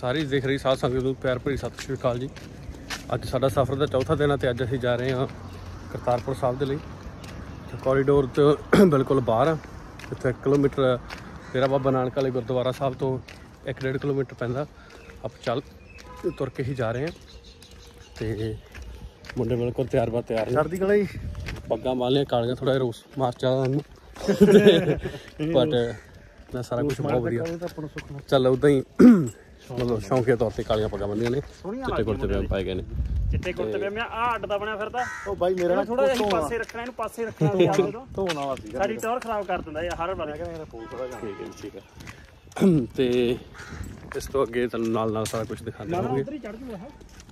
ਸਾਰੀ ਦੇਖ ਰਹੀ ਸਾਧ ਸੰਗਤ ਨੂੰ ਪਿਆਰ ਭਰੀ ਸਤਿ ਸ਼੍ਰੀ ਅਕਾਲ ਜੀ। ਅੱਜ ਸਾਡਾ ਸਫ਼ਰ ਦਾ ਚੌਥਾ ਦਿਨ ਹੈ ਤੇ ਅੱਜ ਅਸੀਂ ਜਾ ਰਹੇ ਹਾਂ ਕਰਤਾਰਪੁਰ ਸਾਹਿਬ ਦੇ ਲਈ। ਕੋਰੀਡੋਰ ਤੋਂ ਬਿਲਕੁਲ ਬਾਹਰ ਆ। ਇੱਥੇ 1 ਕਿਲੋਮੀਟਰ ਡੇਰਾ ਬਾਬਾ ਨਾਨਕ ਵਾਲੇ ਗੁਰਦੁਆਰਾ ਸਾਹਿਬ ਤੋਂ 1.5 ਕਿਲੋਮੀਟਰ ਪੈਂਦਾ। ਆਪ ਚੱਲ ਤੁਰ ਕੇ ਹੀ ਜਾ ਰਹੇ ਹਾਂ। ਤੇ ਮੁੰਡੇ ਬਿਲਕੁਲ ਤਿਆਰ ਬਾ ਤਿਆਰ ਸਰਦੀ ਕਲਾ ਜੀ। ਪੱਗਾਂ ਵਾਲੀਆਂ ਕਾਲੀਆਂ ਥੋੜਾ ਜਿਹਾ ਰੋਸ ਮਾਰਚਾ ਨੂੰ ਬਟ ਨਾ ਸਾਰਾ ਕੁਝ ਬਹੁਤ ਵਧੀਆ। ਚੱਲ ਉਦਾਂ ਹੀ ਮਤਲਬ ਸ਼ੌਂਕੀਆ ਤੌਰ ਤੇ ਕਾਲੀਆਂ ਪੱਗਾਂ ਬੰਦੀਆਂ ਨੇ ਚਿੱਟੇ ਕੁੜਤੇ ਪਜਾਮੇ ਪਾਏ ਗਏ ਨੇ। ਚਿੱਟੇ ਕੁੜਤੇ ਪਜਾਮੇ ਆ ਅੱਡ ਦਾ ਬਣਿਆ ਫਿਰਦਾ। ਉਹ ਬਾਈ ਮੇਰਾ ਥੋੜਾ ਜਿਹਾ ਪਾਸੇ ਰੱਖਣਾ ਇਹਨੂੰ ਪਾਸੇ ਰੱਖਣਾ ਧੋਣ ਵਾਲਾ ਸੀਗਾ। ਸਾਡੀ ਟੌਰ ਖਰਾਬ ਕਰ ਦਿੰਦਾ ਇਹ ਹਰ ਵਾਰ। ਠੀਕ ਹੈ ਠੀਕ ਹੈ। ਤੇ ਇਸ ਤੋਂ ਅੱਗੇ ਤੁਹਾਨੂੰ ਨਾਲ ਨਾਲ ਸਾਰਾ ਕੁਝ ਨਾਲ ਹੋਣਗੇ ਉਧਰ ਹੀ ਚੜ ਜੂਗਾ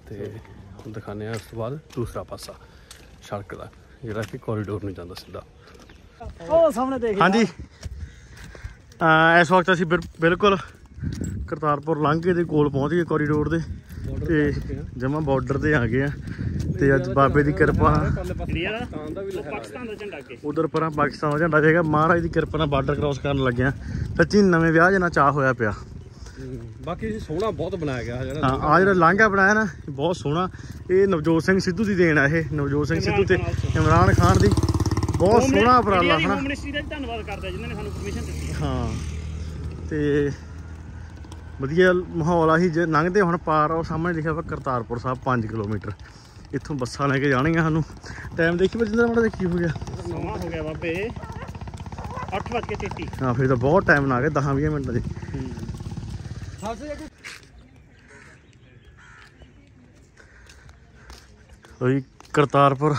ਤੇ ਹੁਣ ਦਿਖਾਣੇ ਆ ਉਸ ਤੋਂ ਬਾਅਦ ਦੂਸਰਾ ਪਾਸਾ ਸੜਕ ਦਾ ਜਿਹੜਾ ਕਿ ਕੋਰੀਡੋਰ ਨੂੰ ਜਾਂਦਾ ਸਿੱਧਾ। ਉਹ ਸਾਹਮਣੇ ਦੇਖ ਹਾਂਜੀ। ਇਸ ਵਕਤ ਅਸੀਂ ਬਿਲ- ਬਿਲਕੁਲ ਕਰਤਾਰਪੁਰ ਲਾਂਘੇ ਦੇ ਕੋਲ ਪਹੁੰਚ ਗਏ ਕੋਰੀਡੋਰ ਦੇ ਤੇ ਜਮਾ ਬਾਰਡਰ ਤੇ ਆ ਗਏ ਆ ਤੇ ਅੱਜ ਬਾਬੇ ਦੀ ਕਿਰਪਾ ਨਾਲ ਇੰਡੀਆ ਦਾ ਉਹ ਪਾਕਿਸਤਾਨ ਦਾ ਝੰਡਾ ਅੱਗੇ। ਉਧਰ ਪਰਾਂ ਪਾਕਿਸਤਾਨ ਦਾ ਝੰਡਾ ਜਾਏਗਾ ਮਹਾਰਾਜ ਦੀ ਕਿਰਪਾ ਨਾਲ ਬਾਰਡਰ ਕ੍ਰਾਸ ਕਰਨ ਲੱਗਿਆ। ਸੱਚੀ ਨਵੇਂ ਵਿਆਹ ਜਨਾ ਚਾਹ ਹੋਇਆ ਪਿਆ। ਬਾਕੀ ਸੋਹਣਾ ਬਹੁਤ ਬਣਾਇਆ ਗਿਆ ਜਿਹੜਾ ਹਾਂ ਆ ਜਿਹੜਾ ਲਾਂਘਾ ਬਣਾਇਆ ਨਾ ਬਹੁਤ ਸੋਹਣਾ। ਇਹ ਨਵਜੋਤ ਸਿੰਘ ਸਿੱਧੂ ਦੀ ਦੇਣ ਆ ਇਹ ਨਵਜੋਤ ਸਿੰਘ ਸਿੱਧੂ ਤੇ ਇਮਰਾਨ ਖਾਨ ਦੀ। ਬਹੁਤ ਸੋਹਣਾ ਉਪਰਾਲਾ ਹਨਾ। ਮਿਨਿਸਟਰੀ ਦਾ ਵੀ ਧੰਨਵਾਦ ਕਰਦਾ ਜਿਨ੍ਹਾਂ ਨੇ ਸਾਨੂੰ ਪਰਮਿਸ਼ਨ ਦਿੱਤੀ। ਹਾਂ ਤੇ ਵਧੀਆ ਮਾਹੌਲ ਆਹੀ ਜੇ ਲੰਘਦੇ ਹੁਣ ਪਾਰ ਉਹ ਸਾਹਮਣੇ ਲਿਖਿਆ ਵਾ ਕਰਤਾਰਪੁਰ ਸਾਹਿਬ 5 ਕਿਲੋਮੀਟਰ। ਇੱਥੋਂ ਬੱਸਾਂ ਲੈ ਕੇ ਜਾਣਗੀਆਂ ਸਾਨੂੰ। ਟਾਈਮ ਦੇਖੀ ਬਜਿੰਦਰ ਮਾੜਾ ਦੇਖੀ ਹੋ ਗਿਆ? ਸੋਹਣਾ ਹੋ ਗਿਆ ਬਾਬੇ। 8:33 ਹਾਂ ਫਿਰ ਤਾਂ ਬਹੁਤ ਟਾਈਮ ਨਾ ਆ ਗਿਆ 10 20 ਮਿੰਟ ਦੇ। ਉਹੀ ਕਰਤਾਰਪੁਰ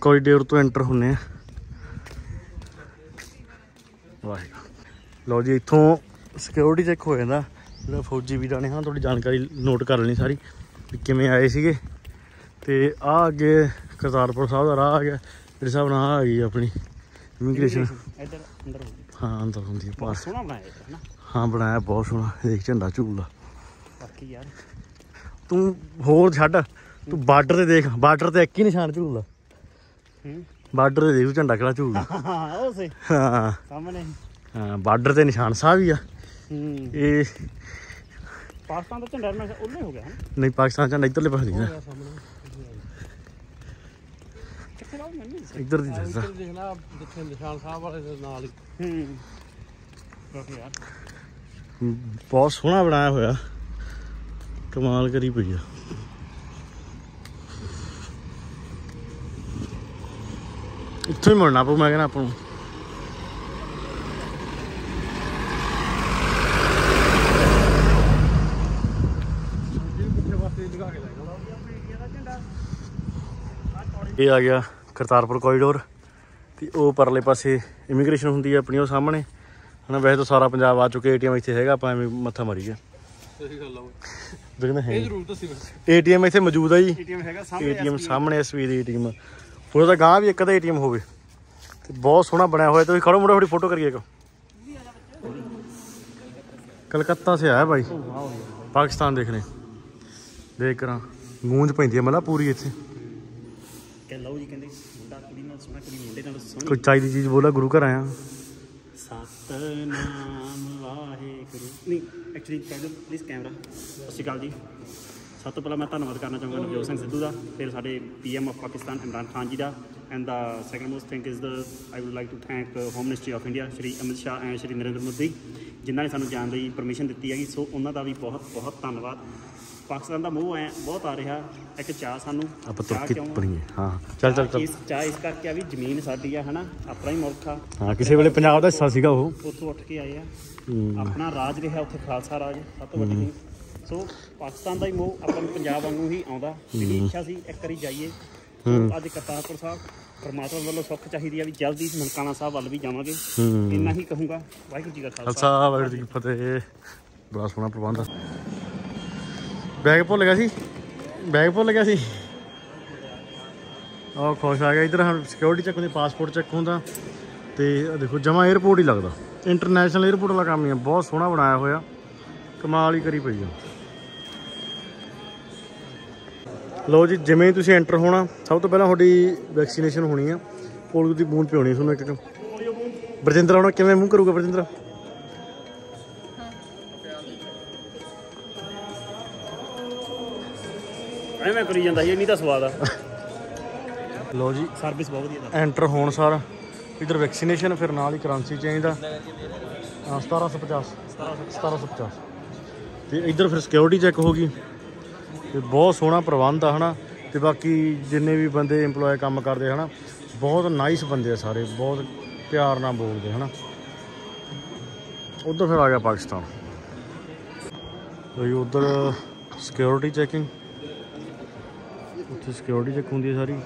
ਕੋਰੀਡੋਰ ਤੋਂ ਐਂਟਰ ਹੁੰਨੇ ਆ। ਵਾਹਿਗੁਰੂ। ਲਓ ਜੀ ਇੱਥੋਂ ਸਿਕਿਉਰਿਟੀ ਚੈੱਕ ਹੋ ਜਾਂਦਾ। ਜਿਹੜਾ ਫੌਜੀ ਵੀਰਾਂ ਨੇ ਹਾਂ ਤੁਹਾਡੀ ਜਾਣਕਾਰੀ ਨੋਟ ਕਰ ਲੈਣੀ ਸਾਰੀ ਵੀ ਕਿਵੇਂ ਆਏ ਸੀਗੇ। ਤੇ ਆ ਅੱਗੇ ਕਰਤਾਰਪੁਰ ਸਾਹਿਬ ਦਾ ਰਾਹ ਆ ਗਿਆ ਜਿਹੜੇ ਹਿਸਾਬ ਨਾਲ ਆ ਗਈ ਆਪਣੀ ਇਮੀਗ੍ਰੇਸ਼ਨ ਇੱਧਰ ਅੰਦਰ ਹੋ ਗਿਆ ਹਾਂ ਅੰਦਰ ਹੁੰਦੀ ਹੈ ਪਾਸ ਸੋਹਣਾ ਬਣਾਇਆ ਇਹ ਨਾ। ਹਾਂ ਬਣਾਇਆ ਬਹੁਤ ਸੋਹਣਾ ਦੇਖ ਝੰਡਾ ਝੂਲਦਾ ਬਾਕੀ ਯਾਰ। ਤੂੰ ਹੋਰ ਛੱਡ ਤੂੰ ਬਾਰਡਰ ਤੇ ਦੇਖ ਬਾਰਡਰ ਤੇ ਇੱਕ ਹੀ ਨਿਸ਼ਾਨ ਝੂਲਦਾ ਹੂੰ। ਬਾਰਡਰ ਤੇ ਦੇਖ ਝੰਡਾ ਕਿਹੜਾ ਝੂਲਦਾ ਹਾਂ ਉਹ ਸੇ ਹਾਂ। ਸਾਹਮਣੇ। ਹਾਂ ਬਾਰਡਰ ਤੇ ਨਿਸ਼ਾਨ ਸਾਹਿਬ ਹੀ ਆ। ਹੂੰ। ਇਹ ਪਾਕਿਸਤਾਨ ਦਾ ਝੰਡਾ ਮੈਂ ਉਹਨੇ ਹੋ ਗਿਆ ਨਹੀਂ ਪਾਕਿਸਤਾਨ ਝੰਡਾ ਇੱਧਰਲੇ ਪਾਸੇ ਨਾ ਇੱਧਰ ਦੇਖਣਾ ਜਿੱਥੇ ਨਿਸ਼ਾਨ ਸਾਹਿਬ ਵਾਲੇ ਦੇ ਨਾਲ ਹੀ। ਹੂੰ। ਬਹੁਤ ਸੋਹਣਾ ਬਣਾਇਆ ਹੋਇਆ। ਕਮਾਲ ਕਰੀ ਪਈ ਆ। ਇੱਥੋਂ ਹੀ ਮੁੜਨਾ ਪਊ ਮੈਂ ਕਹਿੰਦਾ ਆਪਾਂ ਨੂੰ। ਇਹ ਆ ਗਿਆ ਕਰਤਾਰਪੁਰ ਕੋਰੀਡੋਰ ਤੇ ਉਹ ਪਰਲੇ ਪਾਸੇ ਇਮੀਗ੍ਰੇਸ਼ਨ ਹੁੰਦੀ ਹੈ ਆਪਣੀ ਉਹ ਸਾਹਮਣੇ। ਹਨਾ ਵੈਸੇ ਤਾਂ ਸਾਰਾ ਪੰਜਾਬ ਆ ਚੁੱਕੇ ਏਟੀਐਮ ਇੱਥੇ ਹੈਗਾ ਆਪਾਂ ਐਵੇਂ ਮੱਥਾ ਮਾਰੀ ਗਿਆ ਸਹੀ ਗੱਲ ਆ ਦੇਖਦੇ ਹੈ। ਇਹ ਜ਼ਰੂਰ ਬਸ ਏਟੀਐਮ ਇੱਥੇ ਮੌਜੂਦ ਆ ਜੀ। ਏਟੀਐਮ ਹੈਗਾ ਸਾਹਮਣੇ ਏਟੀਐਮ ਸਾਹਮਣੇ ਐਸਬੀ ਦੀ ਏਟੀਐਮ। ਹੁਣ ਤਾਂ ਗਾਂ ਵੀ ਇੱਕ ਦਾ ਏਟੀਐਮ ਹੋਵੇ। ਤੇ ਬਹੁਤ ਸੋਹਣਾ ਬਣਿਆ ਹੋਇਆ ਤੁਸੀਂ ਖੜੋ ਮੁੰਡੇ ਥੋੜੀ ਫੋਟੋ ਕਰੀਏ ਕੋ ਕਲਕੱਤਾ ਸੇ ਆਇਆ ਭਾਈ ਪਾਕਿਸਤਾਨ ਦੇਖਣੇ। ਦੇਖ ਕਰਾਂ। ਗੂੰਜ ਪੈਂਦੀ ਹੈ ਮਤਲਬ ਪੂਰੀ ਇੱਥੇ। ਕਿ ਲਓ ਜੀ ਕਹਿੰਦੇ ਮੁੰਡਾ ਕੁੜੀ ਨਾਲ ਸੋਹਣਾ ਕੁੜੀ ਮੁੰਡੇ ਨਾਲ ਸੋਹਣੀ। ਕੋਈ ਚਾਹੀਦੀ ਚੀਜ਼ ਬੋਲਾ ਗੁਰੂ ਘਰ ਆਇਆ। ਸਤਨਾਮ ਵਾਹਿਗੁਰੂ। ਨਹੀਂ ਐਕਚੁਅਲੀ ਕਹਿੰਦੇ ਪਲੀਜ਼ ਕੈਮਰਾ ਸਤਿ ਸ਼੍ਰੀ ਅਕਾਲ ਜੀ। ਸਭ ਤੋਂ ਪਹਿਲਾਂ ਮੈਂ ਧੰਨਵਾਦ ਕਰਨਾ ਚਾਹਾਂਗਾ ਨਵਜੋਤ ਸਿੰਘ ਸਿੱਧੂ ਦਾ ਫਿਰ ਸਾਡੇ PM of Pakistan Imran Khan ji the and the second most thing is the I would like to thank home ministry of India Shri Amit Shah and Shri Narendra Modi ਜਿਨ੍ਹਾਂ ਨੇ ਸਾਨੂੰ ਜਾਣ ਦੀ ਪਰਮਿਸ਼ਨ ਦਿੱਤੀ ਹੈਗੀ। ਸੋ ਉਹਨਾਂ ਦਾ ਵੀ ਬਹੁਤ ਬਹੁਤ ਧੰਨਵਾਦ। ਪਾਕਿਸਤਾਨ ਦਾ ਮੋਹ ਐ ਬਹੁਤ ਆ ਰਿਹਾ ਇੱਕ ਚਾਹ ਸਾਨੂੰ ਆਪਾਂ ਤੁਰ ਕੇ? ਪੜੀਏ ਹਾਂ ਚੱਲ ਚੱਲ ਚੱਲ। ਇਸ ਚਾਹ ਇਸ ਕਰਕੇ ਆ ਵੀ ਜ਼ਮੀਨ ਸਾਡੀ ਆ ਹਨਾ ਆਪਣਾ ਹੀ ਮੁਲਕ ਆ। ਹਾਂ ਕਿਸੇ ਵੇਲੇ ਪੰਜਾਬ ਦਾ ਹਿੱਸਾ ਸੀਗਾ ਉਹ। ਉੱਥੋਂ ਉੱਠ ਕੇ ਆਏ ਆ। ਆਪਣਾ ਰਾਜ ਰਿਹਾ ਉੱਥੇ ਖਾਲਸਾ ਰਾਜ ਸਭ ਤੋਂ ਵੱਡੀ ਸੋ ਪਾਕਿਸਤਾਨ ਦਾ ਹੀ ਮੋਹ ਆਪਾਂ ਨੂੰ ਪੰਜਾਬ ਵਾਂਗੂ ਹੀ ਆਉਂਦਾ। ਜਿਹੜੀ ਇੱਛਾ ਸੀ ਇੱਕ ਵਾਰੀ ਜਾਈਏ। ਅੱਜ ਕਰਤਾਰਪੁਰ ਸਾਹਿਬ ਪਰਮਾਤਮਾ ਵੱਲੋਂ ਸੁੱਖ ਚਾਹੀਦੀ ਆ ਵੀ ਜਲਦੀ ਨਨਕਾਣਾ ਸਾਹਿਬ ਵੱਲ ਵੀ ਜਾਵਾਂਗੇ। ਇੰਨਾ ਹੀ ਕਹੂੰਗਾ। ਵਾਹਿਗੁਰੂ ਜੀ ਕਾ ਖਾਲਸਾ। ਵਾਹਿਗੁਰੂ ਜੀ ਕੀ ਫਤਿਹ। ਬੜਾ ਸੋਹਣਾ ਪ੍ਰਬੰਧ ਬੈਗ ਭੁੱਲ ਗਿਆ ਸੀ। ਬੈਗ ਭੁੱਲ ਗਿਆ ਸੀ। ਆਹ ਖੁਸ਼ ਆ ਗਿਆ। ਇਧਰ ਹੁਣ ਸਿਕਿਉਰਿਟੀ ਚੈੱਕ ਹੁੰਦੀ ਪਾਸਪੋਰਟ ਚੈੱਕ ਹੁੰਦਾ। ਤੇ ਦੇਖੋ, ਜਮਾ 에어ਪੋਰਟ ਹੀ ਲੱਗਦਾ। ਇੰਟਰਨੈਸ਼ਨਲ 에어ਪੋਰਟ ਵਾਲਾ ਕੰਮ ਹੀ ਆ। ਬਹੁਤ ਸੋਹਣਾ ਬਣਾਇਆ ਹੋਇਆ। ਕਮਾਲ ਹੀ ਕਰੀ ਪਈ ਆ। ਲੋ ਜੀ, ਜਿਵੇਂ ਹੀ ਤੁਸੀਂ ਐਂਟਰ ਹੋਣਾ, ਸਭ ਤੋਂ ਪਹਿਲਾਂ ਤੁਹਾਡੀ ਵੈਕਸੀਨੇਸ਼ਨ ਹੋਣੀ ਆ। ਪੋਲੀਓ ਦੀ ਬੂੰਦ ਪਿਉਣੀ ਤੁਹਾਨੂੰ ਇੱਕ ਬਰਜਿੰਦਰ ਆਉਣਾ ਕਿਵੇਂ ਮੂੰਹ ਕਰੂਗਾ ਬਰਜਿੰਦਰ? ਐਵੇਂ ਕਰੀ ਜਾਂਦਾ ਸੀ ਇੰਨੀ ਤਾਂ ਸਵਾਦ ਆ। ਲੋ ਜੀ। ਸਰਵਿਸ ਬਹੁਤ ਵਧੀਆ ਦਾ ਐਂਟਰ ਹੋਣ ਸਾਰ। ਇਧਰ ਵੈਕਸੀਨੇਸ਼ਨ ਫਿਰ ਨਾਲ ਹੀ ਕਰੰਸੀ ਚੇਂਜ ਦਾ ਹਾਂ, 1750 1750 ਤੇ ਇਧਰ ਫਿਰ ਸਿਕਿਉਰਿਟੀ ਚੈੱਕ ਹੋ ਗਈ। ਤੇ ਬਹੁਤ ਸੋਹਣਾ ਪ੍ਰਬੰਧ ਆ ਹਨਾ। ਤੇ ਬਾਕੀ ਜਿੰਨੇ ਵੀ ਬੰਦੇ EMPLOYE ਕੰਮ ਕਰਦੇ ਹਨਾ ਬਹੁਤ ਨਾਈਸ ਬੰਦੇ ਆ ਸਾਰੇ। ਬਹੁਤ ਪਿਆਰ ਨਾਲ ਬੋਲਦੇ ਹਨਾ। ਉਧਰ ਫਿਰ ਆ ਗਿਆ ਪਾਕਿਸਤਾਨ। ਲੋ ਜੀ ਉਧਰ ਸਿਕਿਉਰਿਟੀ ਚੈਕਿੰਗ ਉੱਥੇ ਸਿਕਿਉਰਿਟੀ ਚੈੱਕ ਹੁੰਦੀ ਹੈ ਸਾਰੀ।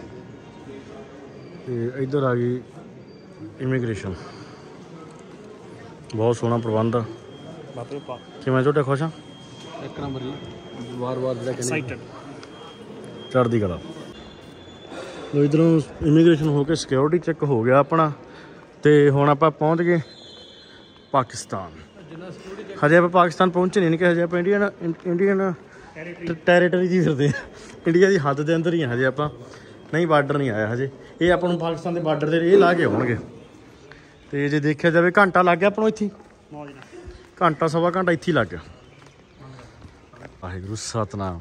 ਤੇ ਇੱਧਰ ਆ ਗਈ ਇਮੀਗ੍ਰੇਸ਼ਨ ਬਹੁਤ ਸੋਹਣਾ ਪ੍ਰਬੰਧ ਆ। ਬਾਪਰੇ ਪਾ। ਕਿਵੇਂ ਛੋਟੇ ਖੁਸ਼ ਆ? ਇੱਕ ਨੰਬਰ ਜੀ ਵਾਰ-ਵਾਰ ਜਿਹੜਾ ਕਹਿੰਦੇ ਐਕਸਾਈਟਡ ਚੜ੍ਹਦੀ ਕਲਾ। ਲੋ ਇਧਰੋਂ ਇਮੀਗ੍ਰੇਸ਼ਨ ਹੋ ਕੇ ਸਿਕਿਉਰਿਟੀ ਚੈੱਕ ਹੋ ਗਿਆ ਆਪਣਾ। ਤੇ ਹੁਣ ਆਪਾਂ ਪਹੁੰਚ ਗਏ ਪਾਕਿਸਤਾਨ। ਹਜੇ ਆਪਾਂ ਪਾਕਿਸਤਾਨ ਪਹੁੰਚੇ ਨਹੀਂ ਕਿ ਹਜੇ ਆਪਾਂ ਇੰਡੀਅਨ ਇੰਡੀਅਨ ਟੈਰੀਟਰੀ ਜੀ ਫਿਰਦੇ ਆ। ਇੰਡੀਆ ਦੀ ਹੱਦ ਦੇ ਅੰਦਰ ਹੀ ਆ ਹਜੇ ਆਪਾਂ। ਨਹੀਂ, ਬਾਰਡਰ ਨਹੀਂ ਆਇਆ ਹਜੇ। ਇਹ ਆਪਾਂ ਨੂੰ ਪਾਕਿਸਤਾਨ ਦੇ ਬਾਰਡਰ ਦੇ ਇਹ ਲਾ ਕੇ ਆਉਣਗੇ। ਤੇ ਜੇ ਦੇਖਿਆ ਜਾਵੇ, ਘੰਟਾ ਲੱਗ ਗਿਆ ਆਪਾਂ ਨੂੰ ਇੱਥੇ ਘੰਟਾ, ਸਵਾ ਘੰਟਾ ਇੱਥੇ ਲੱਗ ਗਿਆ। ਵਾਹਿਗੁਰੂ, ਸਤਨਾਮ।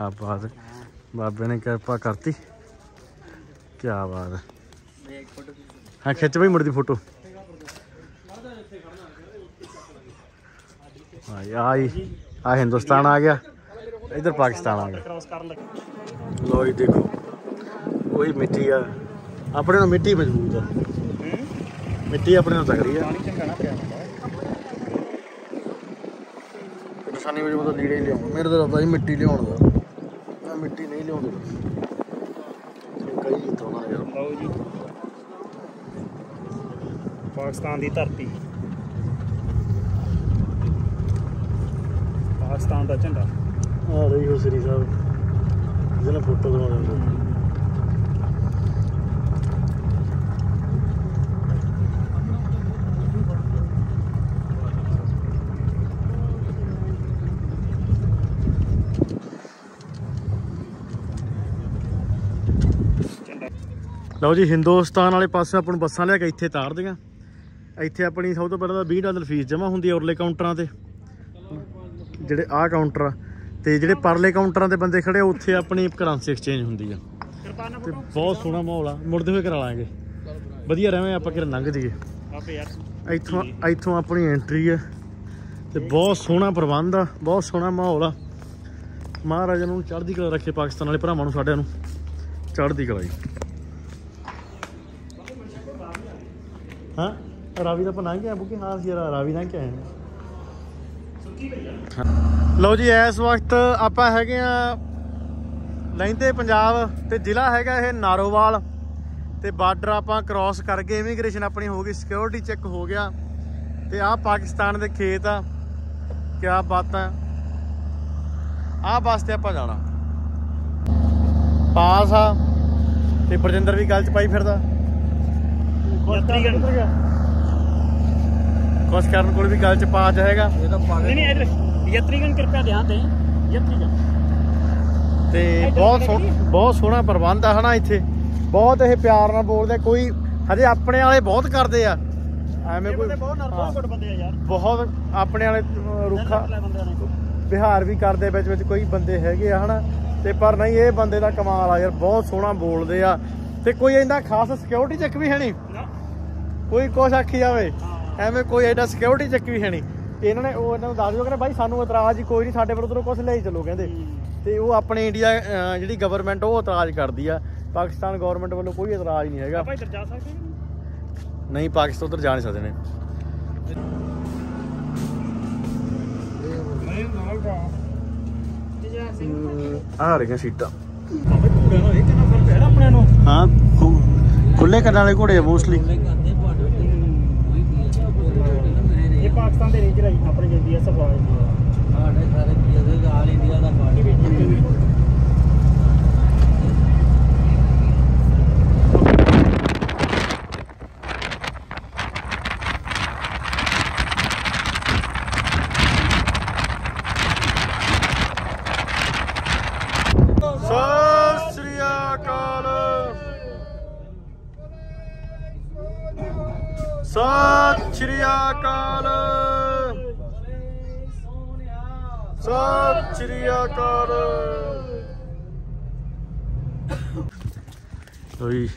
ਆ ਬਾਤ ਬਾਬੇ ਨੇ ਕਿਰਪਾ ਕਰਤੀ। ਕੀ ਬਾਤ ਹਾਂ। ਖਿੱਚ ਬਈ ਮੁਰਦੀ ਫੋਟੋ। ਆਈ ਆਈ ਆ ਹਿੰਦੁਸਤਾਨ ਆ ਗਿਆ। ਇਧਰ ਪਾਕਿਸਤਾਨ ਆ ਲੱਗੇ। ਲੋ ਜੀ ਦੇਖੋ ਉਹੀ ਮਿੱਟੀ ਆ। ਆਪਣੇ ਨਾਲ ਮਿੱਟੀ ਮਜ਼ਬੂਤ ਆ। ਮਿੱਟੀ ਆਪਣੇ ਨਾਲ ਤਗੜੀ ਆ। ਪਾਣੀ ਚੰਗਾ ਨਾ ਪਿਆ ਨਿਸ਼ਾਨੀ ਵਜੋਂ ਮਤਲਬ ਲੀੜੇ ਲਿਆਉਂ ਮੇਰੇ ਤਾਂ ਰੱਬਾ ਜੀ ਮਿੱਟੀ ਲਿਆਉਣ ਦਾ। ਮੈਂ ਮਿੱਟੀ ਨਹੀਂ ਲਿਆਉਂਦੇ। ਕਈ ਕੀਤਾ ਉਹਨਾਂ ਨੇ ਯਾਰ। ਲਓ ਜੀ। ਪਾਕਿਸਤਾਨ ਦੀ ਧਰਤੀ। ਪਾਕਿਸਤਾਨ ਦਾ ਝੰਡਾ। ਆ ਰਹੀ ਹੋ ਸ੍ਰੀ ਸਾਹਿਬ। ਜਿਹਦੇ ਨਾਲ ਫੋਟੋ ਦਵਾਉਂਦੇ ਹੁੰਦੇ ਲਓ ਜੀ, ਹਿੰਦੁਸਤਾਨ ਵਾਲੇ ਪਾਸੇ ਆਪਾਂ ਨੂੰ ਬੱਸਾਂ ਲਿਆ ਕੇ ਇੱਥੇ ਤਾਰਦੀਆਂ। ਇੱਥੇ ਆਪਣੀ ਸਭ ਤੋਂ ਪਹਿਲਾਂ ਤਾਂ 20 ਡਾਲਰ ਫੀਸ ਜਮ੍ਹਾਂ ਹੁੰਦੀ ਹੈ ਉਰਲੇ ਕਾਊਂਟਰਾਂ ਤੇ। ਜਿਹੜੇ ਆਹ ਕਾਊਂਟਰ ਆ ਤੇ ਜਿਹੜੇ ਪਰਲੇ ਕਾਊਂਟਰਾਂ ਤੇ ਬੰਦੇ ਖੜੇ ਆ, ਉੱਥੇ ਆਪਣੀ ਕਰੰਸੀ ਐਕਸਚੇਂਜ ਹੁੰਦੀ ਆ। ਤੇ ਬਹੁਤ ਸੋਹਣਾ ਮਾਹੌਲ ਆ। ਮੁੜਦੇ ਹੋਏ ਕਰਾ ਲਾਂਗੇ। ਵਧੀਆ ਰਹਿਵੇਂ ਆਪਾਂ ਕਿਰ ਲੰਘ ਜੀਏ ਆਪੇ ਯਾਰ। ਇੱਥੋਂ ਇੱਥੋਂ ਆਪਣੀ ਐਂਟਰੀ ਹੈ ਤੇ ਬਹੁਤ ਸੋਹਣਾ ਪ੍ਰਬੰਧ ਆ ਬਹੁਤ ਸੋਹਣਾ ਮਾਹੌਲ ਆ। ਮਹਾਰਾਜਾ ਨੂੰ ਚੜ੍ਹਦੀ ਕਲਾ ਰੱਖੇ ਪਾਕਿਸਤਾਨ ਵਾਲੇ ਭਰਾਵਾਂ ਨੂੰ ਸਾਡਿਆਂ ਨੂੰ। ਚੜ੍ਹਦੀ ਕਲਾ ਜੀ। ਹਾਂ ਰਾਵੀ ਦਾ ਪਨਾ ਗਿਆ ਬੁਕੇ ਹਾਂ ਸੀ ਰਾਵੀ ਨਾਲ ਕਿ ਆਏ ਹਾਂ। ਲਓ ਜੀ, ਇਸ ਵਕਤ ਆਪਾਂ ਹੈਗੇ ਆ ਲਹਿੰਦੇ ਪੰਜਾਬ ਤੇ ਜ਼ਿਲ੍ਹਾ ਹੈਗਾ ਇਹ ਨਾਰੋਵਾਲ ਤੇ ਬਾਰਡਰ ਆਪਾਂ ਕ੍ਰਾਸ ਕਰ ਗਏ ਇਮੀਗ੍ਰੇਸ਼ਨ ਆਪਣੀ ਹੋ ਗਈ ਸਿਕਿਉਰਿਟੀ ਚੈੱਕ ਹੋ ਗਿਆ ਤੇ ਆਹ ਪਾਕਿਸਤਾਨ ਦੇ ਖੇਤ ਆ, ਕਿਆ ਬਾਤਾਂ ਆਹ ਬੱਸ ਆਪਾਂ ਜਾਣਾ। ਪਾਸ ਆ ਤੇ ਬਰਜਿੰਦਰ ਵੀ ਗੱਲ ਚ ਪਾਈ ਫਿਰਦਾ। ਯਾਤਰੀਗਣ ਕੁਛ ਕਰਨ ਕੋਲ ਵੀ ਗੱਲ ਚ ਪਾਸ ਹੈਗਾ। ਇਹ ਤਾਂ ਪਾਗਲ ਨਹੀਂ ਨਹੀਂ ਇਧਰ ਯਾਤਰੀਗਣ ਕਿਰਪਾ ਧਿਆਨ ਦੇं ਯਾਤਰੀਗਣ ਤੇ ਬਹੁਤ ਬਹੁਤ ਸੋਹਣਾ ਪ੍ਰਬੰਧ ਆ ਹਨਾ ਇੱਥੇ। ਬਹੁਤ ਇਹ ਪਿਆਰ ਨਾਲ ਬੋਲਦੇ ਕੋਈ ਹਜੇ ਆਪਣੇ ਵਾਲੇ ਬਹੁਤ ਕਰਦੇ ਆ। ਐਵੇਂ ਕੋਈ ਬਹੁਤ ਹਾਂ, ਨਰਵਸ ਬੰਦੇ ਆ ਯਾਰ। ਬਹੁਤ ਆਪਣੇ ਵਾਲੇ ਰੁੱਖਾ ਬਿਹਾਰ ਵੀ ਕਰਦੇ ਵਿੱਚ ਵਿੱਚ ਕੋਈ ਬੰਦੇ ਹੈਗੇ ਆ ਹਨਾ। ਤੇ ਪਰ ਨਹੀਂ ਇਹ ਬੰਦੇ ਦਾ ਕਮਾਲ ਆ ਯਾਰ ਬਹੁਤ ਸੋਹਣਾ ਬੋਲਦੇ ਆ। ਤੇ ਕੋਈ ਇਹਦਾ ਖਾਸ ਸਿਕਿਉਰਿਟੀ ਚੈੱਕ ਵੀ ਹੈ ਨਹੀਂ? ਕੋਈ ਕੁਛ ਆਖੀ ਜਾਵੇ। ਐਵੇਂ ਕੋਈ ਐਡਾ ਸਿਕਿਉਰਿਟੀ ਚੈੱਕ ਵੀ ਹੈ ਨਹੀਂ। ਇਹਨਾਂ ਨੇ ਉਹ ਇਹਨਾਂ ਨੂੰ ਦੱਸ ਦਿਓ ਕਹਿੰਦੇ ਬਾਈ ਸਾਨੂੰ ਇਤਰਾਜ਼ ਹੀ ਕੋਈ ਨਹੀਂ ਸਾਡੇ ਵੱਲੋਂ ਕੁਛ ਲੈ ਹੀ ਚੱਲੋ ਕਹਿੰਦੇ। ਤੇ ਉਹ ਆਪਣੇ ਇੰਡੀਆ ਜਿਹੜੀ ਗਵਰਨਮੈਂਟ ਉਹ ਇਤਰਾਜ਼ ਕਰਦੀ ਆ। ਪਾਕਿਸਤਾਨ ਗਵਰਨਮੈਂਟ ਵੱਲੋਂ ਕੋਈ ਇਤਰਾਜ਼ ਨਹੀਂ ਹੈਗਾ। ਆਪਾਂ ਇੱਧਰ ਜਾ ਸਕਦੇ ਨਹੀਂ ਪਾਕਿਸਤਾਨ ਉਧਰ ਜਾ ਨਹੀਂ ਸਕਦੇ ਨੇ। ਆ ਰਹੀਆਂ ਸੀਟਾਂ। ਬਾਬੇ ਘੋੜਿਆਂ ਨੂੰ ਇਹ ਕਿੰਨਾ ਫ਼ਰਕ ਹੈ ਨਾ ਆਪਣੇ ਨੂੰ। ਹਾਂ ਖੁੱਲੇ ਕਰਨ ਵਾਲੇ ਘੋੜੇ ਆ ਮੋਸਟਲੀ ਇਹ ਪਾਕਿਸਤਾਨ ਦੇ ਰੇਂਜਰ ਆਈ ਆਪਣੇ ਜਲਦੀ ਐਸ ਫਾਜ ਸਾਡੇ ਸਾਰੇ ਦੇ ਆਲ ਇੰਡੀਆ ਦਾ ਪਾਰਟੀ ਸਤਿ ਸ੍ਰੀ ਅਕਾਲ ਸਤਿ ਸ੍ਰੀ ਅਕਾਲ ਸਤਿ ਸ੍ਰੀ ਅਕਾਲ ਲੋ ਜੀ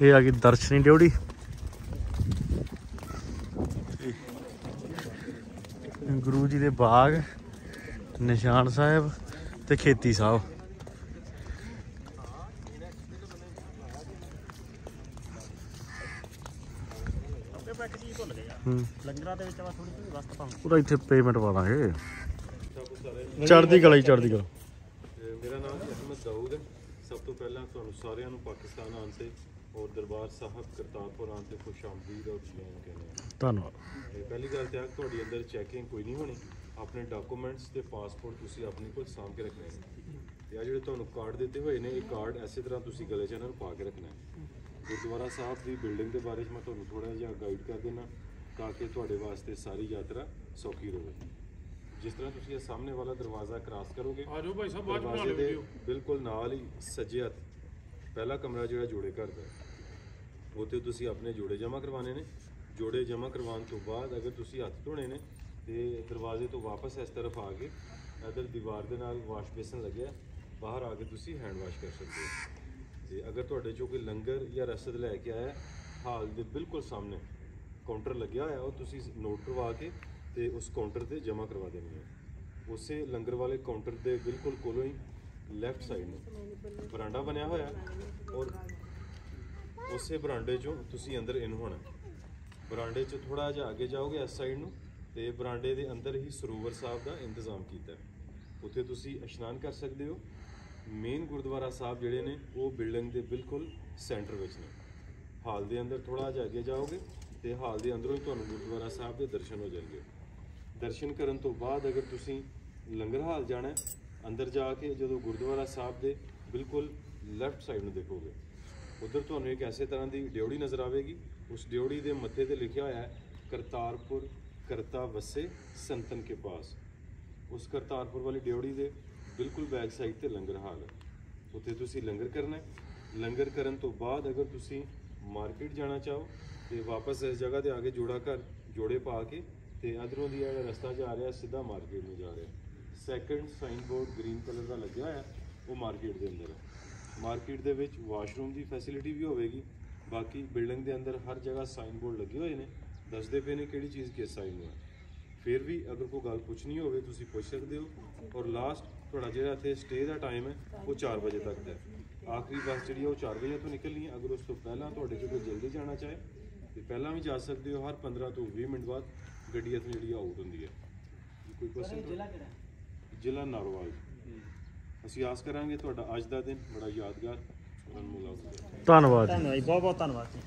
ਇਹ ਆ ਗਈ ਦਰਸ਼ਨੀ ਡਿਉੜੀ ਗੁਰੂ ਜੀ ਦੇ ਬਾਗ, ਨਿਸ਼ਾਨ ਸਾਹਿਬ ਤੇ ਖੇਤੀ ਸਾਹਿਬ। ਲੰਗਰਾਂ ਦੇ ਵਿੱਚ ਆਪਾਂ ਥੋੜੀ ਜਿਹੀ ਵਸਤ ਪਾਉਂਦੇ ਉਹਦਾ ਇੱਥੇ ਪੇਮੈਂਟ ਪਾ ਦਾਂਗੇ ਚੜਦੀ ਕਲਾ ਹੀ ਚੜਦੀ ਕਲਾ। ਮੇਰਾ ਨਾਮ ਅਹਿਮਦ ਦਾਊਦ ਹੈ। ਤੋਂ ਪਹਿਲਾਂ ਤੁਹਾਨੂੰ ਸਾਰਿਆਂ ਨੂੰ ਪਾਕਿਸਤਾਨ ਆਉਣ ਤੇ ਔਰ ਦਰਬਾਰ ਸਾਹਿਬ ਕਰਤਾਰਪੁਰ ਆਉਣ ਤੇ ਖੁਸ਼ ਆਮਦੀਦ ਔਰ ਜੀ ਆਇਆਂ ਕਹਿੰਦੇ ਹਾਂ। ਧੰਨਵਾਦ। ਤੇ ਪਹਿਲੀ ਗੱਲ ਤੇ ਆ ਕਿ ਤੁਹਾਡੀ ਅੰਦਰ ਚੈਕਿੰਗ ਕੋਈ ਨਹੀਂ ਹੋਣੀ। ਆਪਣੇ ਡਾਕੂਮੈਂਟਸ ਤੇ ਪਾਸਪੋਰਟ ਤੁਸੀਂ ਆਪਣੇ ਕੋਲ ਸਾਂਭ ਕੇ ਰੱਖਣੇ ਨੇ। ਤੇ ਆ ਜਿਹੜੇ ਤੁਹਾਨੂੰ ਕਾਰਡ ਦਿੱਤੇ ਹੋਏ ਨੇ ਇਹ ਕਾਰਡ ਐਸੇ ਤਰ੍ਹਾਂ ਤੁਸੀਂ ਗਲੇ 'ਚ ਇਹਨਾਂ ਨੂੰ ਪਾ ਕੇ ਰੱਖਣਾ ਹੈ ਗੁਰਦੁਆਰਾ ਸਾਹਿਬ ਦੀ ਬਿਲਡਿੰਗ ਦੇ ਬਾਰੇ 'ਚ ਮੈਂ ਤੁਹਾਨੂੰ ਥੋੜਾ ਜਿਹਾ ਗਾਈਡ ਕਰ ਦੇਣਾ ਤਾਂ ਕਿ ਤੁਹਾਡੇ ਵਾਸਤੇ ਸਾਰੀ ਯਾਤਰਾ ਸੌਖੀ ਰਹੇ। ਜਿਸ ਤਰ੍ਹਾਂ ਤੁਸੀਂ ਇਹ ਸਾਹਮਣੇ ਵਾਲਾ ਦਰਵਾਜ਼ਾ ਕ੍ਰਾਸ ਕਰੋਗੇ ਆਜੋ ਭਾਈ ਸਾਹਿਬ ਬਾਅਦ ਬਣਾ ਦੇ ਬਿਲਕੁਲ ਨਾਲ ਹੀ ਸੱਜੇ ਹੱਥ ਪਹਿਲਾ ਕਮਰਾ ਜਿਹੜਾ ਜੋੜੇ ਘਰ ਦਾ। ਹੈ। ਉੱਥੇ ਤੁਸੀਂ ਆਪਣੇ ਜੋੜੇ ਜਮ੍ਹਾਂ ਕਰਵਾਉਣੇ ਨੇ। ਜੋੜੇ ਜਮ੍ਹਾਂ ਕਰਵਾਉਣ ਤੋਂ ਬਾਅਦ ਅਗਰ ਤੁਸੀਂ ਹੱਥ ਧੋਣੇ ਨੇ ਤੇ ਦਰਵਾਜ਼ੇ ਤੋਂ ਵਾਪਸ ਇਸ ਤਰਫ ਆ ਕੇ ਇਧਰ ਦੀਵਾਰ ਦੇ ਨਾਲ ਵਾਸ਼ ਬੇਸਨ ਲੱਗਿਆ ਬਾਹਰ ਆ ਕੇ ਤੁਸੀਂ ਹੈਂਡ ਵਾਸ਼ ਕਰ ਸਕਦੇ ਹੋ। ਤੇ ਅਗਰ ਤੁਹਾਡੇ ਚੋਂ ਕੋਈ ਲੰਗਰ ਜਾਂ ਰਸਦ ਲੈ ਕੇ ਆਇਆ ਹਾਲ ਦੇ ਬਿਲਕੁਲ ਸਾਹਮਣੇ ਕਾਊਂਟਰ ਲੱਗਿਆ ਹੋਇਆ ਉਹ ਤੁਸੀਂ ਨੋਟ ਕਰਵਾ ਕੇ ਤੇ ਉਸ ਕਾਊਂਟਰ ਤੇ ਜਮ੍ਹਾਂ ਕਰਵਾ ਦੇਣੀ ਹੈ। ਉਸੇ ਲੰਗਰ ਵਾਲੇ ਕਾਊਂਟਰ ਦੇ ਬਿਲਕੁਲ ਕੋਲੋਂ ਹੀ ਲੈਫਟ ਸਾਈਡ ਨੂੰ ਬਰਾਂਡਾ ਬਣਿਆ ਹੋਇਆ ਔਰ ਉਸੇ ਬਰਾਂਡੇ ਚੋਂ ਤੁਸੀਂ ਅੰਦਰ ਇਨ ਹੋਣਾ ਬਰਾਂਡੇ 'ਚ ਥੋੜਾ ਜਿਹਾ ਅੱਗੇ ਜਾਓਗੇ ਇਸ ਸਾਈਡ ਨੂੰ ਤੇ ਬਰਾਂਡੇ ਦੇ ਅੰਦਰ ਹੀ ਸਰੋਵਰ ਸਾਹਿਬ ਦਾ ਇੰਤਜ਼ਾਮ ਕੀਤਾ ਹੈ। ਉੱਥੇ ਤੁਸੀਂ ਇਸ਼ਨਾਨ ਕਰ ਸਕਦੇ ਹੋ। ਮੇਨ ਗੁਰਦੁਆਰਾ ਸਾਹਿਬ ਜਿਹੜੇ ਨੇ, ਉਹ ਬਿਲਡਿੰਗ ਦੇ ਬਿਲਕੁਲ ਸੈਂਟਰ ਵਿੱਚ ਨੇ। ਹਾਲ ਦੇ ਅੰਦਰ ਥੋੜਾ ਜਿਹਾ ਅੱਗੇ ਜਾਓਗੇ ਤੇ ਹਾਲ ਦੇ ਅੰਦਰੋਂ ਹੀ ਤੁਹਾਨੂੰ ਗੁਰਦੁਆਰਾ ਸਾਹਿਬ ਦੇ ਦਰਸ਼ਨ ਹੋ ਜਾਣਗੇ। ਦਰਸ਼ਨ ਕਰਨ ਤੋਂ ਬਾਅਦ ਅਗਰ ਤੁਸੀਂ ਲੰਗਰ ਹਾਲ ਜਾਣਾ ਅੰਦਰ ਜਾ ਕੇ ਜਦੋਂ ਗੁਰਦੁਆਰਾ ਸਾਹਿਬ ਦੇ ਬਿਲਕੁਲ ਲੈਫਟ ਸਾਈਡ ਨੂੰ ਦੇਖੋਗੇ, ਉਧਰ ਤੁਹਾਨੂੰ ਇੱਕ ਐਸੇ ਤਰ੍ਹਾਂ ਦੀ ਡਿਉੜੀ ਨਜ਼ਰ ਆਵੇਗੀ, ਉਸ ਡਿਉੜੀ ਦੇ ਮੱਥੇ ਤੇ ਲਿਖਿਆ ਹੋਇਆ ਹੈ, ਕਰਤਾਰਪੁਰ ਕਰਤਾ ਵਸੇ ਸੰਤਨ ਕੇ ਪਾਸ। ਉਸ ਕਰਤਾਰਪੁਰ ਵਾਲੀ ਡਿਉੜੀ ਦੇ ਬਿਲਕੁਲ ਬੈਕ ਸਾਈਡ ਤੇ ਲੰਗਰ ਹਾਲ ਹੈ। ਉੱਥੇ ਤੁਸੀਂ ਲੰਗਰ ਕਰਨਾ ਹੈ। ਲੰਗਰ ਕਰਨ ਤੋਂ ਬਾਅਦ ਅਗਰ ਤੁਸੀਂ ਮਾਰਕੀਟ ਜਾਣਾ ਚਾਹੋ ਤੇ ਵਾਪਸ ਇਸ ਜਗ੍ਹਾ ਤੇ ਆ ਕੇ ਜੋੜਾ ਘਰ, ਜੋੜੇ ਪਾ ਕੇ ਤੇ ਇਧਰੋਂ ਦੀ ਜਿਹੜਾ ਰਸਤਾ ਜਾ ਰਿਹਾ, ਸਿੱਧਾ ਮਾਰਕੀਟ ਨੂੰ ਜਾ ਰਿਹਾ। Second sign board green colour ਦਾ ਲੱਗਿਆ ਹੋਇਆ, ਉਹ ਮਾਰਕੀਟ ਦੇ ਅੰਦਰ ਹੈ। ਮਾਰਕੀਟ ਦੇ ਵਿੱਚ ਵਾਸ਼ਰੂਮ ਦੀ ਫੈਸਿਲਿਟੀ ਵੀ ਹੋਵੇਗੀ, ਬਾਕੀ ਬਿਲਡਿੰਗ ਦੇ ਅੰਦਰ ਹਰ ਜਗ੍ਹਾ ਸਾਈਨ ਬੋਰਡ ਲੱਗੇ ਹੋਏ ਨੇ, ਦੱਸਦੇ ਪਏ ਨੇ ਕਿਹੜੀ ਚੀਜ਼ ਕਿਸ ਸਾਈਨ ਨੂੰ ਹੈ। ਫਿਰ ਵੀ ਅਗਰ ਕੋਈ ਗੱਲ ਪੁੱਛਣੀ ਹੋਵੇ, ਤੁਸੀਂ ਪੁੱਛ ਸਕਦੇ ਹੋ, ਔਰ ਲਾਸਟ ਤੁਹਾਡਾ ਜਿਹੜਾ ਇੱਥੇ ਸਟੇ ਦਾ ਟਾਈਮ ਹੈ, ਉਹ 4 ਵਜੇ ਤੱਕ ਦਾ ਹੈ। ਆਖਰੀ ਬੱਸ ਜਿਹੜੀ ਹੈ, ਉਹ 4 ਵਜੇ ਤੋਂ ਨਿਕਲਣੀ ਹੈ। ਅਗਰ ਉਸ ਤੋਂ ਪਹਿਲਾਂ ਤੁਹਾਡੇ ਕੋਲ ਕੋਈ ਜਲਦੀ ਜਾਣਾ ਚਾਹੇ, ਤੇ ਪਹਿਲਾਂ ਵੀ ਜਾ ਸਕਦੇ ਹੋ, ਹਰ 15 ਤੋਂ 20 ਮਿੰਟ ਬਾਅਦ। ਗੱਡੀ ਇੱਥੋਂ ਜਿਹੜੀ ਆਊਟ ਹੁੰਦੀ ਹੈ। ਕੋਈ ਕੁਐਸਚਨ ਜ਼ਿਲ੍ਹਾ ਕਿਹੜਾ ਜ਼ਿਲ੍ਹਾ ਨਾਰੋਵਾਲ। ਅਸੀਂ ਆਸ ਕਰਾਂਗੇ ਤੁਹਾਡਾ ਅੱਜ ਦਾ ਦਿਨ ਬੜਾ ਯਾਦਗਾਰ ਅਨਮੋਲ ਹੋਵੇ ਧੰਨਵਾਦ। ਧੰਨਵਾਦ ਜੀ ਬਹੁਤ ਬਹੁਤ ਧੰਨਵਾਦ ਜੀ।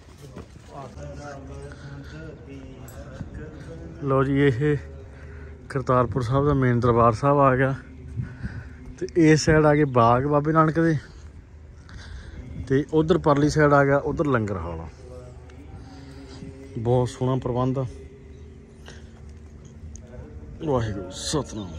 ਲਓ ਜੀ ਇਹ ਕਰਤਾਰਪੁਰ ਸਾਹਿਬ ਦਾ ਮੇਨ ਦਰਬਾਰ ਸਾਹਿਬ ਆ ਗਿਆ। ਤੇ ਇਸ ਸਾਈਡ ਆ ਗਏ ਬਾਗ ਬਾਬੇ ਨਾਨਕ ਦੇ। ਤੇ ਉਧਰ ਪਰਲੀ ਸਾਈਡ ਆ ਗਿਆ ਉਧਰ ਲੰਗਰ ਹਾਲ। ਬਹੁਤ ਸੋਹਣਾ ਪ੍ਰਬੰਧ ਆ। ਵਾਹਿਗੁਰੂ ਸਤਨਾਮ।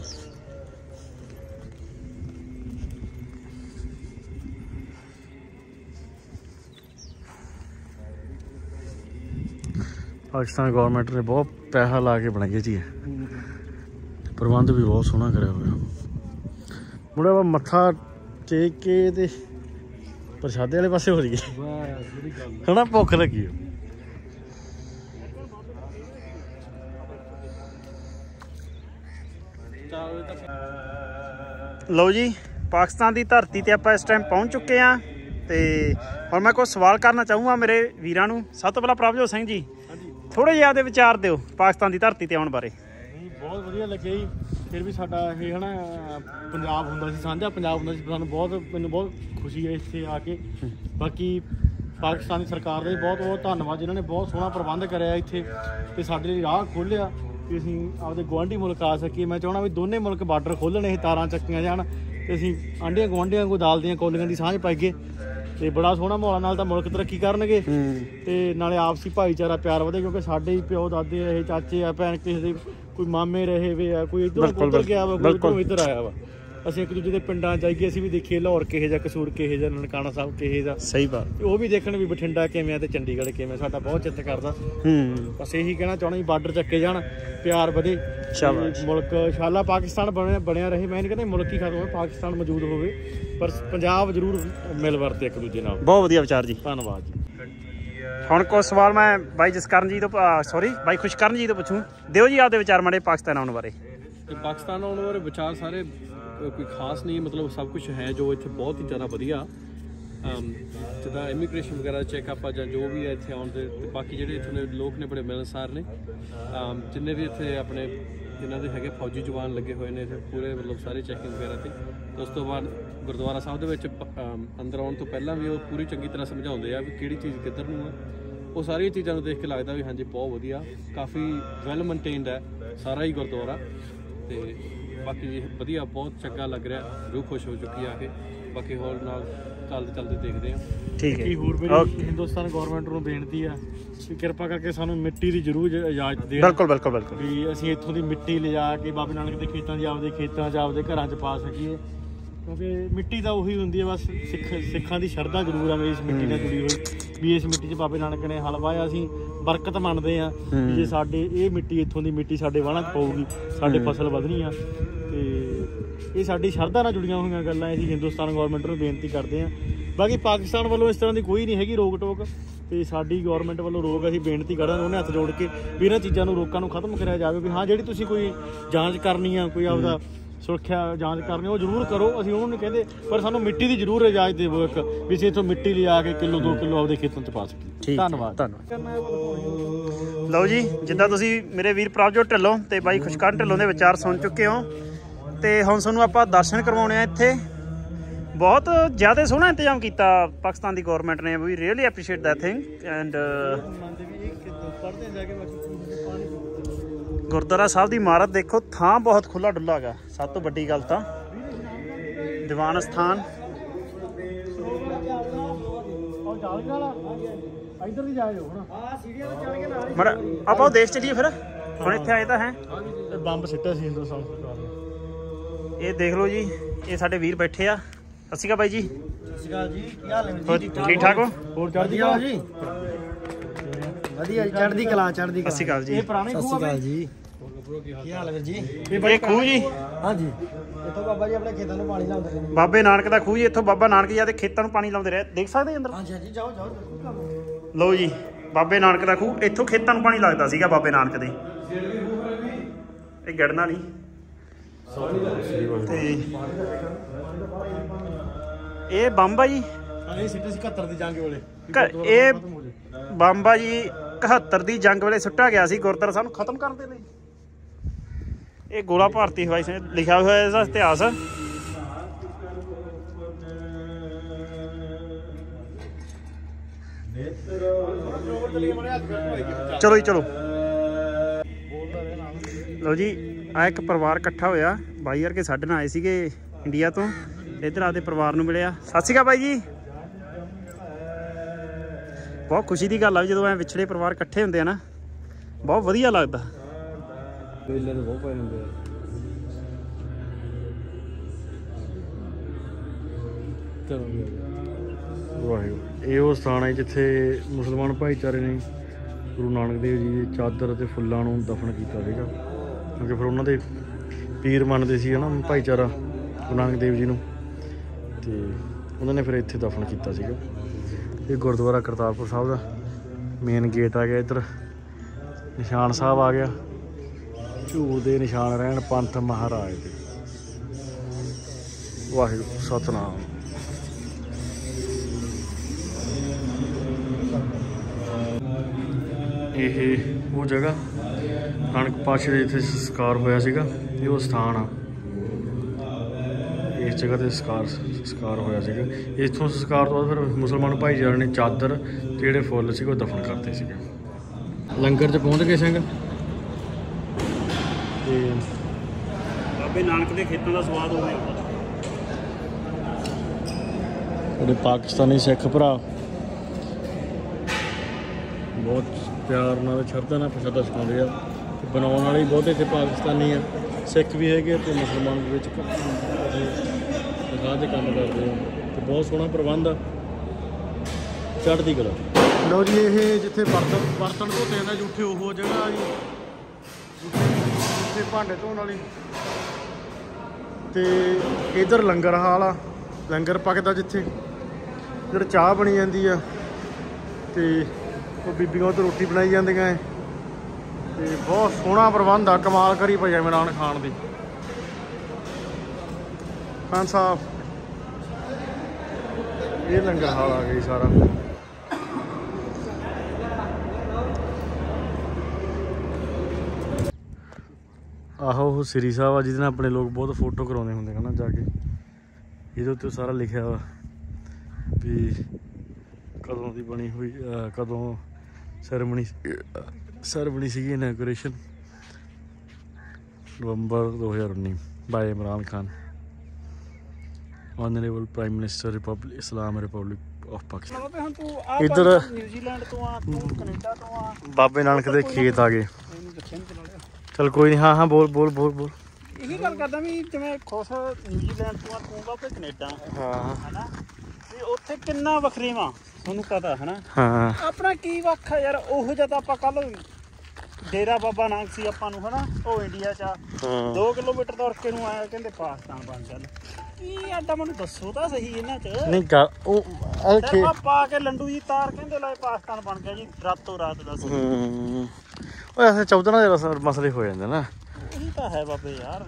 ਪਾਕਿਸਤਾਨ ਗਵਰਨਮੈਂਟ ਨੇ ਬਹੁਤ ਪੈਸਾ ਲਾ ਕੇ ਬਣਾਈ ਹੈ ਜੀ ਪ੍ਰਬੰਧ ਵੀ ਬਹੁਤ ਸੋਹਣਾ ਕਰਿਆ ਹੋਇਆ। ਮੁੰਡਾ ਵਾ ਮੱਥਾ ਟੇਕ ਕੇ ਤੇ ਪ੍ਰਸ਼ਾਦੇ ਵਾਲੇ ਪਾਸੇ ਹੋ ਰਹੀ ਹੈ। ਹਨਾ ਭੁੱਖ ਲੱਗੀ ਆ। ਲਓ ਜੀ ਪਾਕਿਸਤਾਨ ਦੀ ਧਰਤੀ ਤੇ ਆਪਾਂ ਇਸ ਟਾਈਮ ਪਹੁੰਚ ਚੁੱਕੇ ਆ ਤੇ ਹੁਣ ਮੈਂ ਕੋਈ ਸਵਾਲ ਕਰਨਾ ਚਾਹੂੰਗਾ ਮੇਰੇ ਵੀਰਾਂ ਨੂੰ। ਸਭ ਤੋਂ ਪਹਿਲਾਂ ਪ੍ਰਭਜੋਤ ਸਿੰਘ ਜੀ ਥੋੜੇ ਜਿਹਾ ਆਪਦੇ ਵਿਚਾਰ ਦਿਓ ਪਾਕਿਸਤਾਨ ਦੀ ਧਰਤੀ ਤੇ ਆਉਣ ਬਾਰੇ। ਬਹੁਤ ਵਧੀਆ ਲੱਗਿਆ ਜੀ। ਫਿਰ ਵੀ ਸਾਡਾ ਇਹ ਹਨਾ ਪੰਜਾਬ ਹੁੰਦਾ ਸੀ ਸਾਂਝਾ ਪੰਜਾਬ ਹੁੰਦਾ ਸੀ ਸਾਨੂੰ ਬਹੁਤ ਮੈਨੂੰ ਬਹੁਤ ਖੁਸ਼ੀ ਹੈ ਇੱਥੇ ਆ ਕੇ। ਬਾਕੀ ਪਾਕਿਸਤਾਨੀ ਸਰਕਾਰ ਦਾ ਵੀ ਬਹੁਤ ਬਹੁਤ ਧੰਨਵਾਦ ਜਿਨ੍ਹਾਂ ਨੇ ਬਹੁਤ ਸੋਹਣਾ ਪ੍ਰਬੰਧ ਕਰਿਆ ਇੱਥੇ ਤੇ ਸਾਡੇ ਲਈ ਰਾਹ ਖੋਲ੍ਹਿਆ। ਕਿ ਅਸੀਂ ਆਪਦੇ ਗੁਆਂਢੀ ਮੁਲਕ ਆ ਸਕੀਏ। ਮੈਂ ਚਾਹਣਾ ਵੀ ਦੋਨੇ ਮੁਲਕ ਬਾਰਡਰ ਖੋਲ੍ਹਣ ਇਹ ਤਾਰਾਂ ਚੱਕੀਆਂ ਜਾਣ ਤੇ ਅਸੀਂ ਆਂਢੀਆਂ ਗੁਆਂਢੀਆਂ ਕੋ ਦਾਲ ਦੀਆਂ ਕੌਲੀਆਂ ਦੀ ਸਾਂਝ ਪਾਈਏ ਤੇ ਬੜਾ ਸੋਹਣਾ ਮਾਹੌਲ ਨਾਲ ਤਾਂ ਮੁਲਕ ਤਰੱਕੀ ਕਰਨਗੇ ਤੇ ਨਾਲੇ ਆਪਸੀ ਭਾਈਚਾਰਾ ਪਿਆਰ ਵਧੇ ਕਿਉਂਕਿ ਸਾਡੇ ਹੀ ਪਿਓ ਦਾਦੇ ਇਹ ਚਾਚੇ ਆ ਭੈਣ ਕਿਸੇ ਦੇ ਕੋਈ ਮਾਮੇ ਰਹੇ ਵੇ ਆ ਕੋਈ ਇਧਰੋਂ ਉੱਧਰ ਗਿਆ ਵਾ ਕੋਈ ਇੱਧਰ ਆਇਆ ਵਾ। ਅਸੀਂ ਇੱਕ ਦੂਜੇ ਦੇ ਪਿੰਡਾਂ ਜਾਈਏ ਅਸੀਂ ਵੀ ਦੇਖੀਏ ਲਾਹੌਰ ਕਿਹੇ ਜਿਹਾ ਕਸੂਰ ਕਿਹੇ ਜਿਹਾ ਨਨਕਾਣਾ ਸਾਹਿਬ ਕਿਹੇ ਜਿਹਾ। ਸਹੀ ਬਾਤ। ਤੇ ਉਹ ਵੀ ਦੇਖਣ ਵੀ ਬਠਿੰਡਾ ਕਿਵੇਂ ਆ ਤੇ ਚੰਡੀਗੜ੍ਹ ਕਿਵੇਂ ਸਾਡਾ ਬਹੁਤ ਚਿੱਤ ਕਰਦਾ। ਹੂੰ। ਬਸ ਇਹੀ ਕਹਿਣਾ ਚਾਹਣਾ ਵੀ ਬਾਰਡਰ ਚੱਕੇ ਜਾਣ ਪਿਆਰ ਵਧੇ। ਸ਼ਾਬਾਸ਼। ਮੁਲਕ ਸ਼ਾਲਾ ਪਾਕਿਸਤਾਨ ਬਣਿਆ ਬਣਿਆ ਰਹੇ। ਮੈਂ ਨਹੀਂ ਕਹਿੰਦਾ ਮੁਲਕ ਹੀ ਖਤਮ ਹੋਵੇ ਪਾਕਿਸਤਾਨ ਮੌਜੂਦ ਹੋਵੇ ਪਰ ਪੰਜਾਬ ਜ਼ਰੂਰ ਮਿਲ ਵਰਤੇ ਇੱਕ ਦੂਜੇ ਨਾਲ। ਬਹੁਤ ਵਧੀਆ ਵਿਚਾਰ ਜੀ। ਧੰਨਵਾਦ ਜੀ। ਹੁਣ ਕੋ ਸਵਾਲ ਮੈਂ ਬਾਈ ਜਸਕਰਨ ਜੀ ਤੋਂ ਸੌਰੀ ਬਾਈ ਖੁਸ਼ਕਰਨ ਜੀ ਤੋਂ ਪੁੱਛੂੰ। ਦਿਓ ਜੀ ਆਪਦੇ ਵਿਚਾਰ ਮਾੜੇ ਪਾਕਿਸਤਾਨ ਆਉਣ ਬਾਰੇ। ਪਾਕਿਸਤਾਨ ਆਉਣ ਬਾਰੇ ਵਿਚਾਰ ਸਾਰੇ ਕੋਈ ਖਾਸ ਨਹੀਂ, ਮਤਲਬ ਸਭ ਕੁਝ ਹੈ ਜੋ ਇੱਥੇ ਬਹੁਤ ਹੀ ਜ਼ਿਆਦਾ ਵਧੀਆ। ਜਿੱਦਾਂ ਇਮੀਗ੍ਰੇਸ਼ਨ ਵਗੈਰਾ ਚੈੱਕਅਪ ਆ ਜਾਂ ਜੋ ਵੀ ਹੈ ਇੱਥੇ ਆਉਣ ਦੇ, ਤੇ ਬਾਕੀ ਜਿਹੜੇ ਇੱਥੇ ਦੇ ਲੋਕ ਨੇ ਬੜੇ ਮਿਲਣਸਾਰ ਨੇ। ਜਿੰਨੇ ਵੀ ਇੱਥੇ ਆਪਣੇ, ਜਿਨ੍ਹਾਂ ਦੇ ਹੈਗੇ ਫੌਜੀ ਜਵਾਨ ਲੱਗੇ ਹੋਏ ਨੇ ਇੱਥੇ, ਪੂਰੇ ਮਤਲਬ ਸਾਰੇ ਚੈਕਿੰਗ ਵਗੈਰਾ ਤੇ। ਤੇ ਉਸ ਤੋਂ ਬਾਅਦ ਗੁਰਦੁਆਰਾ ਸਾਹਿਬ ਦੇ ਵਿੱਚ ਅੰਦਰ ਆਉਣ ਤੋਂ ਪਹਿਲਾਂ ਵੀ ਉਹ ਪੂਰੀ ਚੰਗੀ ਤਰ੍ਹਾਂ ਸਮਝਾਉਂਦੇ ਆ ਵੀ ਕਿਹੜੀ ਚੀਜ਼ ਕਿੱਧਰ ਨੂੰ ਆ। ਉਹ ਸਾਰੀਆਂ ਚੀਜ਼ਾਂ ਨੂੰ ਦੇਖ ਕੇ ਲੱਗਦਾ ਵੀ ਹਾਂਜੀ, ਬਹੁਤ ਵਧੀਆ। ਕਾਫੀ ਵੈਲ ਮੇਨਟੇਨਡ ਹੈ, ਸਾਰਾ ਹੀ ਗੁਰਦੁਆਰਾ। ਤੇ ਬਾਕੀ ਜੀ ਵਧੀਆ ਬਹੁਤ ਚੰਗਾ ਲੱਗ ਰਿਹਾ। ਰੂਹ ਖੁਸ਼ ਹੋ ਚੁੱਕੀ ਆ ਕੇ। ਬਾਕੀ ਹੋਰ ਨਾਲ ਚੱਲਦੇ ਚੱਲਦੇ ਦੇਖਦੇ ਹਾਂ ਠੀਕ ਕੀ ਹੋਰ ਮੇਰੀ ਹਿੰਦੁਸਤਾਨ ਗਵਰਨਮੈਂਟ ਨੂੰ ਬੇਨਤੀ ਆ ਕਿ ਕਿਰਪਾ ਕਰਕੇ ਸਾਨੂੰ ਮਿੱਟੀ ਦੀ ਜ਼ਰੂਰ ਇਜ- ਇਜਾਜ਼ਤ ਦੇਣ। ਬਿਲਕੁਲ ਬਿਲਕੁਲ ਬਿਲਕੁਲ। ਵੀ ਅਸੀਂ ਇੱਥੋਂ ਦੀ ਮਿੱਟੀ ਲਿਜਾ ਕੇ ਬਾਬੇ ਨਾਨਕ ਦੇ ਖੇਤਾਂ 'ਚ ਆਪਦੇ ਖੇਤਾਂ 'ਚ ਆਪਦੇ ਘਰਾਂ 'ਚ ਪਾ ਸਕੀਏ। ਕਿਉਂਕਿ ਮਿੱਟੀ ਤਾਂ ਉਹੀ ਹੁੰਦੀ ਹੈ ਬਸ ਸਿੱਖ ਸਿੱਖਾਂ ਦੀ ਸ਼ਰਧਾ ਜ਼ਰੂਰ ਆ ਵੀ ਇਸ ਮਿੱਟੀ ਨਾਲ ਜੁੜੀ ਹੋਈ। ਵੀ ਇਸ ਮਿੱਟੀ 'ਚ ਬਾਬੇ ਨਾਨਕ ਨੇ ਹਲ ਵਾਹਿਆ ਅਸੀਂ ਬਰਕਤ ਮੰਨਦੇ ਆ ਵੀ ਜੇ ਸਾਡੇ ਇਹ ਮਿੱਟੀ ਇੱਥੋਂ ਦੀ ਮਿੱਟੀ ਸਾਡੇ ਵਾਲਾਂ 'ਚ ਪਊਗੀ ਸਾਡੇ ਫਸਲ ਵਧਣੀ ਆ। ਤੇ ਇਹ ਸਾਡੀ ਸ਼ਰਧਾ ਨਾਲ ਜੁੜੀਆਂ ਹੋਈਆਂ ਗੱਲਾਂ ਅਸੀਂ ਹਿੰਦੁਸਤਾਨ ਗਵਰਨਮੈਂਟ ਨੂੰ ਬੇਨਤੀ ਕਰਦੇ ਆ। ਬਾਕੀ ਪਾਕਿਸਤਾਨ ਵੱਲੋਂ ਇਸ ਤਰ੍ਹਾਂ ਦੀ ਕੋਈ ਨਹੀਂ ਹੈਗੀ ਰੋਕ ਟੋਕ ਤੇ ਸਾਡੀ ਗਵਰਨਮੈਂਟ ਵੱਲੋਂ ਰੋਕ ਅਸੀਂ ਬੇਨਤੀ ਕਰਾਂਗੇ ਉਹਨੇ ਹੱਥ ਜੋੜ ਕੇ ਵੀ ਇਹਨਾਂ ਚੀਜ਼ਾਂ ਨੂੰ ਰੋਕਾਂ ਨੂੰ ਖਤਮ ਕਰਿਆ ਜਾਵੇ ਵੀ ਹਾਂ ਜਿਹੜੀ ਤੁਸੀਂ ਕੋਈ ਜਾਂਚ ਕਰਨੀ ਆ ਕੋਈ ਆਪਦਾ ਸੁਰੱਖਿਆ ਜਾਂਚ ਕਰਨੀ ਉਹ ਜ਼ਰੂਰ ਕਰੋ ਅਸੀਂ ਉਹਨੂੰ ਨਹੀਂ ਕਹਿੰਦੇ ਪਰ ਸਾਨੂੰ ਮਿੱਟੀ ਦੀ ਜ਼ਰੂਰ ਇਜਾਜ਼ਤ ਦੇਵੋ ਇੱਕ ਵੀ ਅਸੀਂ ਇੱਥੋਂ ਮਿੱਟੀ ਲਿਆ ਕੇ ਕਿਲੋ 2 ਕਿਲੋ ਆਪਦੇ ਖੇਤਾਂ 'ਚ ਪਾ ਸਕੀਏ। ਧੰਨਵਾਦ। ਧੰਨਵਾਦ। ਲਓ ਜੀ ਜਿੱਦਾਂ ਤੁਸੀਂ ਮੇਰੇ ਵੀਰ ਪ੍ਰਭਜੋਤ ਢਿੱਲੋਂ ਤੇ ਬਾਈ ਖੁਸ਼ਕਰਨ ਢਿੱਲੋਂ ਦੇ ਵਿਚਾਰ ਸੁਣ ਚੁੱਕੇ ਹੋ ਤੇ ਹੁਣ ਤੁਹਾਨੂੰ ਆਪਾਂ ਦਰਸ਼ਨ ਕਰਵਾਉਣੇ ਆ ਇੱਥੇ। ਬਹੁਤ ਜ਼ਿਆਦਾ ਸੋਹਣਾ ਇੰਤਜ਼ਾਮ ਕੀਤਾ ਪਾਕਿਸਤਾਨ ਦੀ ਗਵਰਨਮੈਂਟ ਨੇ ਵੀ really appreciate that thing and ਪੜਦੇ ਜਾ ਕੇ ਪਾਣੀ ਗੁਰਦੁਆਰਾ ਸਾਹਿਬ ਦੀ ਇਮਾਰਤ ਦੇਖੋ ਥਾਂ ਬਹੁਤ ਖੁੱਲਾ ਡੁੱਲਾ ਹੈਗਾ। ਸਭ ਤੋਂ ਵੱਡੀ ਗੱਲ ਤਾਂ ਦੀਵਾਨ ਸਥਾਨ। ਇੱਧਰ ਦੀ ਜਾਇਓ ਹੁਣ ਆ ਸੀੜੀਆਂ ਤੇ ਚੜ ਕੇ ਨਾਲ ਮੜਾ ਆਪਾਂ ਉਹ ਦੇਸ਼ ਚਲੀਏ ਫਿਰ। ਹੁਣ ਇੱਥੇ ਆਏ ਤਾਂ ਹੈ। ਬੰਬ ਸਿੱਟਿਆ ਸੀ ਹਿੰਦੁਸਤਾਨ ਸਰਕਾਰ ਨੇ ਇਹ ਦੇਖ ਲਓ ਜੀ ਇਹ ਸਾਡੇ ਵੀਰ ਬੈਠੇ ਆ। ਸਤਿ ਸ਼੍ਰੀ ਅਕਾਲ ਬਾਈ ਜੀ। ਸਤਿ ਸ਼੍ਰੀ ਅਕਾਲ ਜੀ ਕੀ ਹਾਲ ਹੈ? ਹੋਰ ਠੀਕ ਠਾਕ ਹੋ? ਹੋਰ ਚੜ੍ਹਦੀ ਕਲਾ ਜੀ? ਵਧੀਆ ਜੀ ਚੜ੍ਹਦੀ ਕਲਾ ਚੜ੍ਹਦੀ ਸਤਿ ਸ਼੍ਰੀ ਕਲਾ ਅਕਾਲ ਜੀ। ਇਹ ਪੁਰਾਣੇ ਸਤਿ ਖੂਹ ਸ਼੍ਰੀ ਆ ਅਕਾਲ ਜੀ। ਕੀ ਹਾਲ ਹੈ ਵੀਰ ਜੀ? ਇਹ ਖੂਹ ਜੀ। ਹਾਂਜੀ। ਇੱਥੋਂ ਬਾਬਾ ਜੀ ਆਪਣੇ ਖੇਤਾਂ ਨੂੰ ਪਾਣੀ ਲਾਉਂਦੇ ਨੇ। ਬਾਬੇ ਨਾਨਕ ਦਾ ਖੂਹ ਜੀ ਇੱਥੋਂ ਬਾਬਾ ਨਾਨਕ ਜੀ ਦੇ ਖੇਤਾਂ ਨੂੰ ਪਾਣੀ ਲਾਉਂਦੇ ਰਹੇ। ਦੇਖ ਸਕਦੇ ਜੀ ਅੰਦਰ? ਹਾਂਜੀ ਹਾਂਜੀ ਜਾਓ ਜਾਓ ਲਓ ਜੀ ਬਾਬੇ ਨਾਨਕ ਦਾ ਖੂਹ। ਇੱਥੋਂ ਖੇਤਾਂ ਨੂੰ ਪਾਣੀ ਲੱਗਦਾ ਸੀਗਾ ਬਾਬੇ ਨਾਨਕ ਦੇ। ਇਹ ਗੜਨਾ ਨਹੀਂ। ਤੇ ਇਹ ਬੰਬ ਜੀ। ਇਹ ਸਿੱਟੇ ਸੀ 71 ਦੀ ਜੰਗ ਵੇਲੇ ਇਹ ਬੰਬ ਜੀ 71 ਦੀ ਜੰਗ ਵੇਲੇ ਸੁੱਟਿਆ ਗਿਆ ਸੀ, ਗੁਰਦੁਆਰਾ ਸਾਹਿਬ ਨੂੰ ਖਤਮ ਕਰਨ ਦੇ ਲਈ। ਇਹ ਗੋਲਾ ਭਾਰਤੀ ਹਵਾਈ ਸੈਨਾ ਲਿਖਿਆ ਹੋਇਆ ਇਹਦਾ ਇਤਿਹਾਸ। ਚਲੋ ਜੀ, ਚਲੋ। ਲਓ ਜੀ ਆ ਇੱਕ ਪਰਿਵਾਰ ਇਕੱਠਾ ਹੋਇਆ। ਬਾਈ ਯਾਰ ਕੇ ਸਾਡੇ ਨਾਲ ਆਏ ਸੀਗੇ ਇੰਡੀਆ ਤੋਂ। ਇੱਧਰ ਆਪਦੇ ਪਰਿਵਾਰ ਨੂੰ ਮਿਲਿਆ। ਸਤਿ ਸ਼੍ਰੀ ਅਕਾਲ ਬਾਈ ਜੀ। ਬਹੁਤ ਖੁਸ਼ੀ ਦੀ ਗੱਲ ਆ ਜਦੋਂ ਐ ਵਿਛੜੇ ਪਰਿਵਾਰ ਇਕੱਠੇ ਹੁੰਦੇ ਆ ਨਾ ਬਹੁਤ ਵਧੀਆ ਲੱਗਦਾ। ਮੇਲੇ ਤਾਂ ਬਹੁਤ ਪਏ ਹੁੰਦੇ ਆ। ਚਲੋ ਵੀ ਆ ਗਿਆ। ਵਾਹਿਗੁਰੂ। ਇਹ ਉਹ ਸਥਾਨ ਹੈ ਜਿੱਥੇ ਮੁਸਲਮਾਨ ਭਾਈਚਾਰੇ ਨੇ ਗੁਰੂ ਨਾਨਕ ਦੇਵ ਜੀ ਦੀ ਚਾਦਰ ਅਤੇ ਫੁੱਲਾਂ ਨੂੰ ਦਫਨ ਕੀਤਾ ਸੀਗਾ। ਕਿਉਂਕਿ ਫਿਰ ਉਹਨਾਂ ਦੇ ਪੀਰ ਮੰਨਦੇ ਸੀ ਹਨਾ ਭਾਈਚਾਰਾ ਗੁਰੂ ਨਾਨਕ ਦੇਵ ਜੀ ਨੂੰ। ਤੇ ਉਹਨਾਂ ਨੇ ਫਿਰ ਇੱਥੇ ਦਫਨ ਕੀਤਾ ਸੀਗਾ। ਇਹ ਗੁਰਦੁਆਰਾ ਕਰਤਾਰਪੁਰ ਸਾਹਿਬ ਦਾ ਮੇਨ ਗੇਟ ਆ ਗਿਆ ਇੱਧਰ। ਨਿਸ਼ਾਨ ਸਾਹਿਬ ਆ ਗਿਆ। ਝੂਲ ਦੇ ਨਿਸ਼ਾਨ ਰਹਿਣ ਪੰਥ ਮਹਾਰਾਜ ਦੇ। ਵਾਹਿਗੁਰੂ ਸਤਨਾਮ। ਇਹ ਉਹ ਜਗ੍ਹਾ, ਨਾਨਕ ਪਾਤਸ਼ਾਹ ਦੇ ਜਿੱਥੇ ਸੰਸਕਾਰ ਹੋਇਆ ਸੀਗਾ। ਇਹ ਉਹ ਸਥਾਨ ਆ। ਜਗ੍ਹਾ ਤੇ ਸੰਸਕਾਰ ਸੰਸਕਾਰ ਹੋਇਆ ਸੀਗਾ। ਇੱਥੋਂ ਸੰਸਕਾਰ ਤੋਂ ਬਾਅਦ ਫਿਰ ਮੁਸਲਮਾਨ ਭਾਈਚਾਰੇ ਨੇ ਚਾਦਰ ਤੇ ਜਿਹੜੇ ਫੁੱਲ ਸੀਗੇ ਉਹ ਦਫਨ ਕਰਤੇ ਸੀਗੇ। ਲੰਗਰ 'ਚ ਪਹੁੰਚ ਗਏ ਸਿੰਘ? ਤੇ ਬਾਬੇ ਨਾਨਕ ਦੇ ਖੇਤਾਂ ਦਾ ਸਵਾਦ ਹੋਵੇ ਸਾਡੇ ਪਾਕਿਸਤਾਨੀ ਸਿੱਖ ਭਰਾ। ਬਹੁਤ ਪਿਆਰ ਨਾਲ ਸ਼ਰਧਾ ਨਾਲ ਪ੍ਰਸ਼ਾਦਾ ਛਕਾਉਂਦੇ ਆ। ਤੇ ਬਣਾਉਣ ਵਾਲੇ ਬਹੁਤੇ ਇੱਥੇ ਪਾਕਿਸਤਾਨੀ ਆ। ਸਿੱਖ ਵੀ ਹੈਗੇ ਤੇ ਮੁਸਲਮਾਨ ਦੇ ਵਿੱਚ ਇਹ ਕੰਮ ਕਰਦੇ ਆ ਤੇ ਬਹੁਤ ਸੋਹਣਾ ਪ੍ਰਬੰਧ ਆ। ਚੜ੍ਹਦੀ ਕਲਾ। ਲਓ ਜੀ, ਇਹ ਜਿੱਥੇ ਬਰਤਨ ਬਰਤਨ ਧੋਤੇ ਜਾਂਦੇ ਜੂਠੇ, ਉਹ ਜਗ੍ਹਾ ਜੀ। ਜਿੱਥੇ ਭਾਂਡੇ ਧੋਣ ਵਾਲੀ। ਤੇ ਇਧਰ ਲੰਗਰ ਹਾਲ ਆ, ਲੰਗਰ ਪੱਕਦਾ ਜਿੱਥੇ। ਇੱਧਰ ਚਾਹ ਬਣੀ ਜਾਂਦੀ ਆ, ਤੇ ਉਹ ਬੀਬੀਆਂ ਉੱਧਰ ਰੋਟੀ ਬਣਾਈ ਜਾਂਦੀਆਂ ਐ। ਤੇ ਬਹੁਤ ਸੋਹਣਾ ਪ੍ਰਬੰਧ ਆ, ਕਮਾਲ ਕਰੀ ਪਈ ਆ ਇਮਰਾਨ ਖਾਨ ਦੀ। ਖਾਨ ਸਾਹਿਬ ਇਹ ਲੰਗਰ ਹਾਲ ਆ ਗਈ ਸਾਰਾ। ਆਹੋ, ਉਹ ਸ੍ਰੀ ਸਾਹਿਬ ਆ, ਜਿਹਦੇ ਨਾਲ ਆਪਣੇ ਲੋਕ ਬਹੁਤ ਫੋਟੋ ਕਰਾਉਂਦੇ ਹੁੰਦੇ ਹਨਾ ਜਾ ਕੇ। ਇਹਦੇ ਉੱਤੇ ਸਾਰਾ ਲਿਖਿਆ ਵਾ ਵੀ ਕਦੋਂ ਦੀ ਬਣੀ ਹੋਈ ਕਦੋਂ ਸੈਰਮਨੀ ਸੈਰਮਨੀ ਸੀਗੀ inauguration November 2019 by Imran Khan. Honourable prime minister republic Islam republic of Pakistan ਮਤਲਬ ਹੁਣ ਤੂੰ ਆ ਇੱਧਰ ਨਿਊਜ਼ੀਲੈਂਡ ਤੋਂ ਆ ਤੂੰ ਕੈਨੇਡਾ ਤੋਂ ਆ। ਬਾਬੇ ਨਾਨਕ ਦੇ ਖੇਤ ਆ ਗਏ। ਚਲਾ ਕੋਈ ਨਹੀਂ ਹਾਂ ਹਾਂ ਬੋਲ ਬੋਲ ਬੋਲ ਬੋਲ। ਇਹੀ ਗੱਲ ਕਰਦਾ ਵੀ ਜਿਵੇਂ ਖੁਸ਼ ਨਿਊਜ਼ੀਲੈਂਡ ਤੋਂ ਆ ਤੂੰ ਬਾਪੇ ਕੈਨੇਡਾ। ਹਾਂ। ਹਨਾ? ਵੀ ਉੱਥੇ ਕਿੰਨਾ ਵੱਖਰੀਵਾ ਤੁਹਾਨੂੰ ਪਤਾ ਹਨਾ? ਹਾਂ। ਆਪਣਾ ਕੀ ਵੱਖ ਆ ਯਾਰ ਉਹੋ ਜਿਹਾ ਤਾਂ ਆਪਾਂ ਕੱਲ ਡੇਰਾ ਬਾਬਾ ਨਾਨਕ ਸੀ ਆਪਾਂ ਨੂੰ ਹਨਾ? ਉਹ ਇੰਡੀਆ ਚ ਆ। ਹਾਂ। 2 ਕਿਲੋਮੀਟਰ ਦੌੜ ਕੇ ਨੂੰ ਆਇਆ ਕਹਿੰਦੇ ਪਾਕਿਸਤਾਨ ਬਣ ਚੱਲ ਕੀ ਐਡਾ ਮੈਨੂੰ ਦੱਸੋ ਤਾਂ ਸਹੀ ਇਹਨਾਂ ਚ। ਨਹੀਂ ਗੱਲ ਉਹ ਇਹ ਤੇ ਖੇ- ਆਪਾਂ ਪਾ ਕੇ ਲੰਡੂ ਜੀ ਤਾਰ ਕਹਿੰਦੇ ਲੈ ਪਾਕਿਸਤਾਨ ਬਣ ਗਿਆ ਜੀ ਰਾਤੋਂ ਰਾਤ ਦੱਸ। ਹੂੰ। ਉਹ ਐਸੇ ਚੌਧਰਾਂ ਦੇ ਮਸਲੇ ਹੋ ਜਾਂਦੇ ਨਾ। ਉਹੀ ਤਾਂ ਹੈ ਬਾਬੇ ਯਾਰ।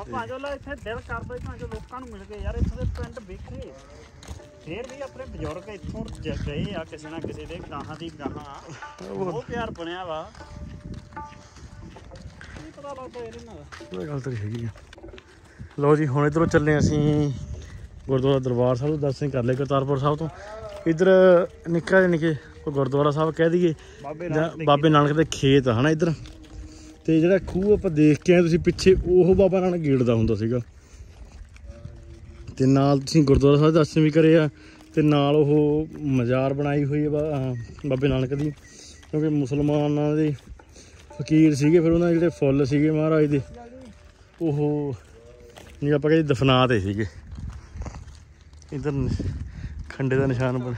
ਆਪਾਂ ਜੋ ਲੈ ਇੱਥੇ ਦਿਲ ਕਰਦਾ ਭਾਂ ਜੋ ਲੋਕਾਂ ਨੂੰ ਮਿਲ ਗਏ ਯਾਰ ਇੱਥੇ ਦੇ ਪਿੰਡ ਵੇਖੇ। ਫੇਰ ਵੀ ਆਪਣੇ ਬਜ਼ੁਰਗ ਇੱਥੋਂ ਗਏ ਆ ਕਿਸੇ ਨਾ ਕਿਸੇ ਦੇ ਗਾਹਾਂ ਦੀ ਗਾਹਾਂ। ਉਹ ਪਿਆਰ ਬਣਿਆ ਵਾ। ਕੀ ਪਤਾ ਲੱਗਦਾ ਇਹਨਾਂ ਦਾ ਇਹ ਗੱਲ ਤਾਂ ਹੈਗੀ ਆ। ਲਓ ਜੀ ਹੁਣ ਇਧਰੋਂ ਚੱਲੇ ਅਸੀਂ ਗੁਰਦੁਆਰਾ ਦਰਬਾਰ ਸਾਹਿਬ ਦੇ ਦਰਸ਼ਨ ਕਰ ਲਏ ਕਰਤਾਰਪੁਰ ਸਾਹਿਬ ਤੋਂ। ਇਧਰ ਨਿੱਕਾ ਜਿਹਾ ਨਿੱਕੇ ਕੋਈ ਗੁਰਦੁਆਰਾ ਸਾਹਿਬ ਕਹਿ ਦਈਏ ਬਾਬੇ ਜਾਂ ਨਾਨਕ ਦੇ ਬਾਬੇ ਨਾਨਕ ਦੇ ਖੇਤ ਆ ਹਨਾ ਇਧਰ? ਤੇ ਜਿਹੜਾ ਖੂਹ ਆਪਾਂ ਦੇਖ ਕੇ ਆਏ ਤੁਸੀਂ ਪਿੱਛੇ ਉਹ ਬਾਬਾ ਨਾਨਕ ਗੇਟ ਦਾ ਹੁੰਦਾ ਸੀਗਾ। ਤੇ ਨਾਲ ਤੁਸੀਂ ਗੁਰਦੁਆਰਾ ਸਾਹਿਬ ਦੇ ਦਰਸ਼ਨ ਵੀ ਕਰੇ ਆ ਤੇ ਨਾਲ ਉਹ ਮਜ਼ਾਰ ਬਣਾਈ ਹੋਈ ਹੈ ਅਹ ਬਾਬੇ ਨਾਨਕ ਦੀ ਕਿਉਂਕਿ ਮੁਸਲਮਾਨਾਂ ਦੇ ਫਕੀਰ ਸੀਗੇ ਫਿਰ ਉਹਨਾਂ ਜਿਹੜੇ ਫੁੱਲ ਸੀਗੇ ਮਹਾਰਾਜ ਦੇ ਉਹ ਨਹੀਂ, ਆਪਾਂ ਕਹਿੰਦੇ ਦਫਨਾ ਤੇ ਸੀਗੇ। ਇਧਰ ਖੰਡੇ ਦਾ ਨਿਸ਼ਾਨ ਬਣ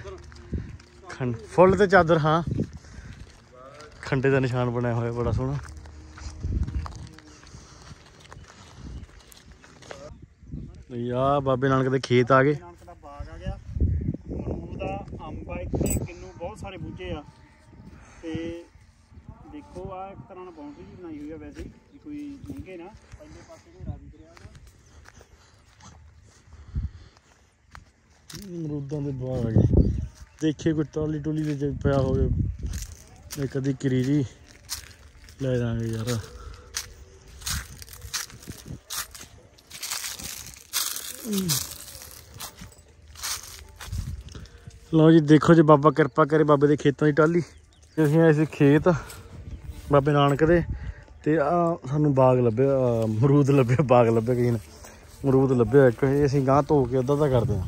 ਖੰਡ ਫੁੱਲ ਤੇ ਚਾਦਰ, ਹਾਂ। ਖੰਡੇ ਦਾ ਨਿਸ਼ਾਨ ਬਣਿਆ ਹੋਇਆ, ਬੜਾ ਸੋਹਣਾ। ਯਾ ਬਾਬੇ ਨਾਨਕ ਦੇ ਖੇਤ ਆ ਗਏ। ਨਾਨਕ ਦਾ ਬਾਗ ਆ ਗਿਆ। ਅਮਰੂਦ ਦਾ ਅੰਬ ਆ ਇੱਥੇ, ਕਿੰਨੂ ਬਹੁਤ ਸਾਰੇ ਬੂਝੇ ਆ। ਤੇ ਦੇਖੋ ਆ ਇੱਕ ਤਰ੍ਹਾਂ ਨਾਲ ਬਾਉਂਡਰੀ ਬਣਾਈ ਹੋਈ ਆ ਵੈਸੇ ਕੋਈ ਲੰਘੇ ਨਾ ਪਹਿਲੇ ਪਾਸੇ ਕੋਈ ਰਾਵੀ ਦਰਿਆ ਦਾ ਅਮਰੂਦਾਂ ਦੇ ਬਾਗ ਆ ਗਏ। ਦੇਖੇ ਕੋਈ ਟਰਾਲੀ ਟੋਲੀ ਦੇ ਚ ਪਿਆ ਹੋਵੇ। ਇਹ ਕਦੀ ਕਰੀ ਜੀ ਲੈ ਜਾਾਂਗੇ ਯਾਰ। ਲਓ ਜੀ, ਦੇਖੋ ਜੀ, ਬਾਬਾ ਕਿਰਪਾ ਕਰੇ ਬਾਬੇ ਦੇ ਖੇਤਾਂ ਦੀ ਟਾਲੀ ਅਸੀਂ ਆਏ ਸੀ ਖੇਤ, ਬਾਬੇ ਨਾਨਕ ਦੇ। ਤੇ ਆ ਸਾਨੂੰ ਬਾਗ ਲੱਭਿਆ ਆਹ ਅਮਰੂਦ ਲੱਭਿਆ, ਬਾਗ ਲੱਭਿਆ ਕਈ ਨੇ। ਅਮਰੂਦ ਲੱਭਿਆ ਇੱਕ, ਅਸੀਂ ਗਾਂ ਧੋ ਕੇ ਅੱਧਾ ਦਾ ਕਰਦੇ ਹਾਂ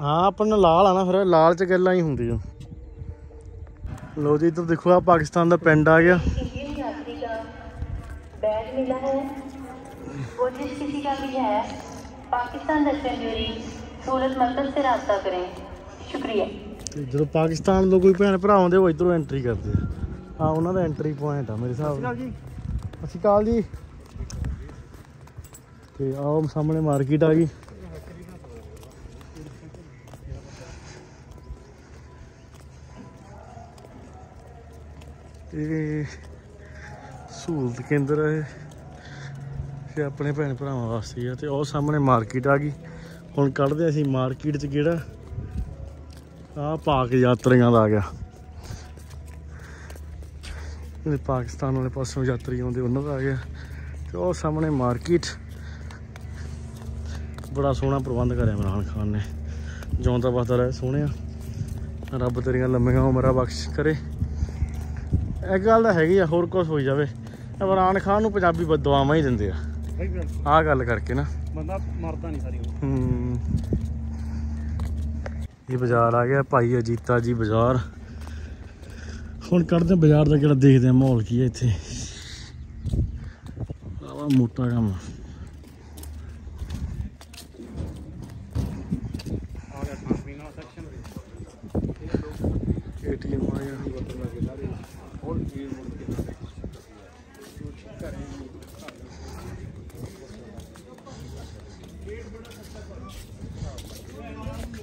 ਹਾਂ ਆਪਾਂ ਨੂੰ ਲਾਲ ਆ ਨਾ ਫਿਰ ਲਾਲ ਚ ਗੱਲਾਂ ਹੀ ਹੁੰਦੀਆਂ ਲੋ ਜੀ ਇੱਧਰ ਦੇਖੋ ਆ ਪਾਕਿਸਤਾਨ ਦਾ ਪਿੰਡ ਆ ਗਿਆ ये यात्री का बैग मिला है वो जिस किसी का भी है पाकिस्तान दर्शन जोरी सूरत मरकज से रबता करें शुक्रिया ਤੇ ਜਦੋਂ ਪਾਕਿਸਤਾਨ ਤੋਂ ਕੋਈ ਭੈਣ ਭਰਾ ਆਉਂਦੇ ਉਹ ਇਧਰੋਂ ਐਂਟਰੀ ਕਰਦੇ ਆ ਆ ਉਹਨਾਂ ਦਾ ਐਂਟਰੀ ਪੁਆਇੰਟ ਆ ਮੇਰੇ ਹਿਸਾਬ ਨਾਲ ਜੀ ਸਤਿ ਸ਼੍ਰੀ ਅਕਾਲ ਜੀ ਤੇ ਆਓ ਸਾਹਮਣੇ ਮਾਰਕੀਟ ਆ ਗਈ ਇਹ ਸਹੂਲਤ ਕੇਂਦਰ ਹੈ ਇਹ ਆਪਣੇ ਭੈਣ ਭਰਾਵਾਂ ਵਾਸਤੇ ਆ ਤੇ ਉਹ ਸਾਹਮਣੇ ਮਾਰਕੀਟ ਆ ਗਈ। ਹੁਣ ਕੱਢਦੇ ਅਸੀਂ ਮਾਰਕੀਟ 'ਚ ਕਿਹੜਾ? ਆ ਪਾਕ ਯਾਤਰੀਆਂ ਦਾ ਆ ਗਿਆ। ਜਿਹੜੇ ਪਾਕਿਸਤਾਨ ਵਾਲੇ ਪਾਸੋਂ ਯਾਤਰੀ ਆਉਂਦੇ, ਉਹਨਾਂ ਦਾ ਆ ਗਿਆ। ਤੇ ਉਹ ਸਾਹਮਣੇ ਮਾਰਕੀਟ। ਬੜਾ ਸੋਹਣਾ ਪ੍ਰਬੰਧ ਕਰਿਆ ਇਮਰਾਨ ਖਾਨ ਨੇ। ਜਿਉਂਦਾ ਵਸਦਾ ਰਹੇ, ਸੋਹਣਿਆ। ਰੱਬ ਤੇਰੀਆਂ ਲੰਮੀਆਂ ਉਮਰਾਂ ਬਖਸ਼ ਕਰੇ। ਇਹ ਗੱਲ ਤਾਂ ਹੈਗੀ ਆ ਹੋਰ ਕੁਝ ਹੋਈ ਜਾਵੇ। ਇਮਰਾਨ ਖਾਨ ਨੂੰ ਪੰਜਾਬੀ ਬਦਦੁਆਵਾਂ ਹੀ ਦਿੰਦੇ ਆ। ਆਹ ਗੱਲ ਕਰਕੇ ਨਾ। ਬੰਦਾ ਮਰਦਾ ਨਹੀਂ ਸਾਰੀ। ਹੂੰ। ਇਹ ਬਾਜ਼ਾਰ ਆ ਗਿਆ ਭਾਈ ਅਜੀਤਾ ਜੀ ਬਾਜ਼ਾਰ। ਹੁਣ ਕੱਢਦੇ ਬਾਜ਼ਾਰ ਦਾ ਕਿਹੜਾ ਦੇਖਦੇ ਆ ਮਾਹੌਲ ਕੀ ਹੈ ਇੱਥੇ। ਆਵਾ ਮੋਟਾ ਕੰਮ। ਏਟੀਐਮ ਆ ਗਿਆ।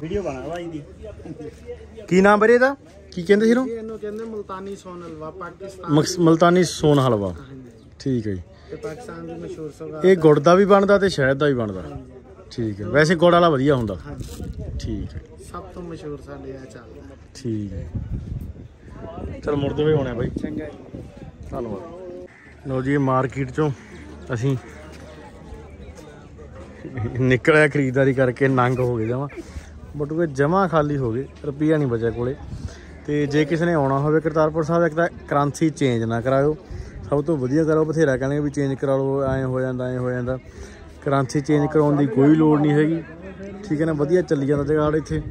ਵੀਡੀਓ ਬਣਾ ਭਾਈ ਦੀ। ਕੀ ਨਾਮ ਬਰੇ ਇਹਦਾ? ਕੀ ਕਹਿੰਦੇ ਸੀ ਇਹਨੂੰ? ਇਹਨੂੰ ਕਹਿੰਦੇ ਮੁਲਤਾਨੀ ਸੋਨ ਹਲਵਾ ਪਾਕਿਸਤਾਨ ਮਕਸ- ਮਲਤਾਨੀ ਸੋਨ ਹਲਵਾ। ਠੀਕ ਹੈ ਜੀ। ਤੇ ਪਾਕਿਸਤਾਨ ਦੀ ਮਸ਼ਹੂਰ ਸੌਗਾਤ ਇਹ ਗੁੜ ਦਾ ਵੀ ਬਣਦਾ ਤੇ ਸ਼ਹਿਦ ਦਾ ਵੀ ਬਣਦਾ। ਠੀਕ ਹੈ। ਵੈਸੇ ਗੁੜ ਵਾਲਾ ਵਧੀਆ ਹੁੰਦਾ। ਠੀਕ ਹੈ। ਸਭ ਤੋਂ ਮਸ਼ਹੂਰ ਸਾਡੇ ਇਹ ਚੱਲਦਾ ਠੀਕ ਹੈ। ਚਲ ਮੁੜਦੇ ਹੋਏ ਆਉਣੇ ਬਾਈ। ਚੰਗਾ ਜੀ। ਧੰਨਵਾਦ। ਲਓ ਜੀ ਮਾਰਕੀਟ ਚੋਂ ਅਸੀਂ ਨਿਕਲਿਆ ਖਰੀਦਦਾਰੀ ਕਰਕੇ ਨੰਗ ਹੋ ਗਏ ਜਮਾ। ਬਟੂਏ ਜਮਾ ਖਾਲੀ ਹੋ ਗਏ ਰੁਪਈਆ ਨਹੀਂ ਬਚਿਆ ਕੋਲੇ। ਤੇ ਜੇ ਕਿਸੇ ਨੇ ਆਉਣਾ ਹੋਵੇ ਕਰਤਾਰਪੁਰ ਸਾਹਿਬ, ਇੱਕ ਤਾਂ ਕਰੰਸੀ ਚੇਂਜ ਨਾ ਕਰਾਇਓ। ਸਭ ਤੋਂ ਵਧੀਆ ਕਰੋ ਬਥੇਰਾ ਕਹਿੰਦੇ ਵੀ ਚੇਂਜ ਕਰਾ ਲਓ, ਐਂ ਹੋ ਜਾਂਦਾ, ਐਂ ਹੋ ਜਾਂਦਾ। ਕਰੰਸੀ ਚੇਂਜ ਕਰਾਉਣ ਦੀ ਕੋਈ ਲੋੜ ਨਹੀਂ ਹੈਗੀ। ਠੀਕ ਹੈ ਨਾ, ਵਧੀਆ ਚੱਲੀ ਜਾਂਦਾ ਜਗਾੜ ਇੱਥੇ।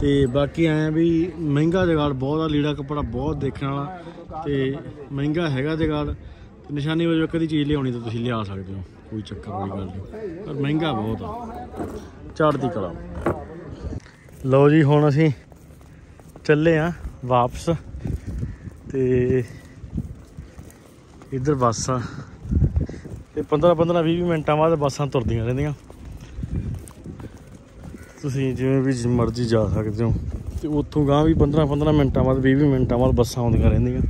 ਤੇ ਬਾਕੀ ਐਂ ਵੀ ਮਹਿੰਗਾ ਜਗਾੜ, ਬਹੁਤ ਆ, ਲੀੜਾ ਕੱਪੜਾ ਬਹੁਤ ਦੇਖਣ ਵਾਲਾ। ਤੇ ਮਹਿੰਗਾ ਹੈਗਾ ਜਗਾੜ। ਤੇ ਨਿਸ਼ਾਨੀ ਵਜੋਂ ਕਦੀ ਚੀਜ਼ ਲਿਆਉਣੀ ਤਾਂ ਤੁਸੀਂ ਲਿਆ ਸਕਦੇ ਹੋ। ਕੋਈ ਚੱਕਰ ਵਾਲੀ ਗੱਲ ਨਹੀਂ। ਪਰ ਮਹਿੰਗਾ ਬਹੁਤ ਆ। ਚੜ੍ਹਦੀ ਕਲਾ। ਲਓ ਜੀ, ਹੁਣ ਅਸੀਂ ਚੱਲੇ ਆ ਵਾਪਸ। ਤੇ ਇੱਧਰ ਬੱਸਾਂ। ਆ ਤੇ 15 15 20 ਮਿੰਟਾਂ ਬਾਅਦ ਬੱਸਾਂ ਤੁਰਦੀਆਂ ਰਹਿੰਦੀਆਂ। ਤੁਸੀਂ ਜਿਵੇਂ ਵੀ ਮਰਜ਼ੀ ਜਾ ਸਕਦੇ ਹੋ। ਤੇ ਉੱਥੋਂ ਗਾਂ ਵੀ 15 15 ਮਿੰਟਾਂ ਬਾਅਦ 20 20 ਮਿੰਟਾਂ ਬਾਅਦ ਬੱਸਾਂ ਆਉਂਦੀਆਂ ਰਹਿੰਦੀਆਂ।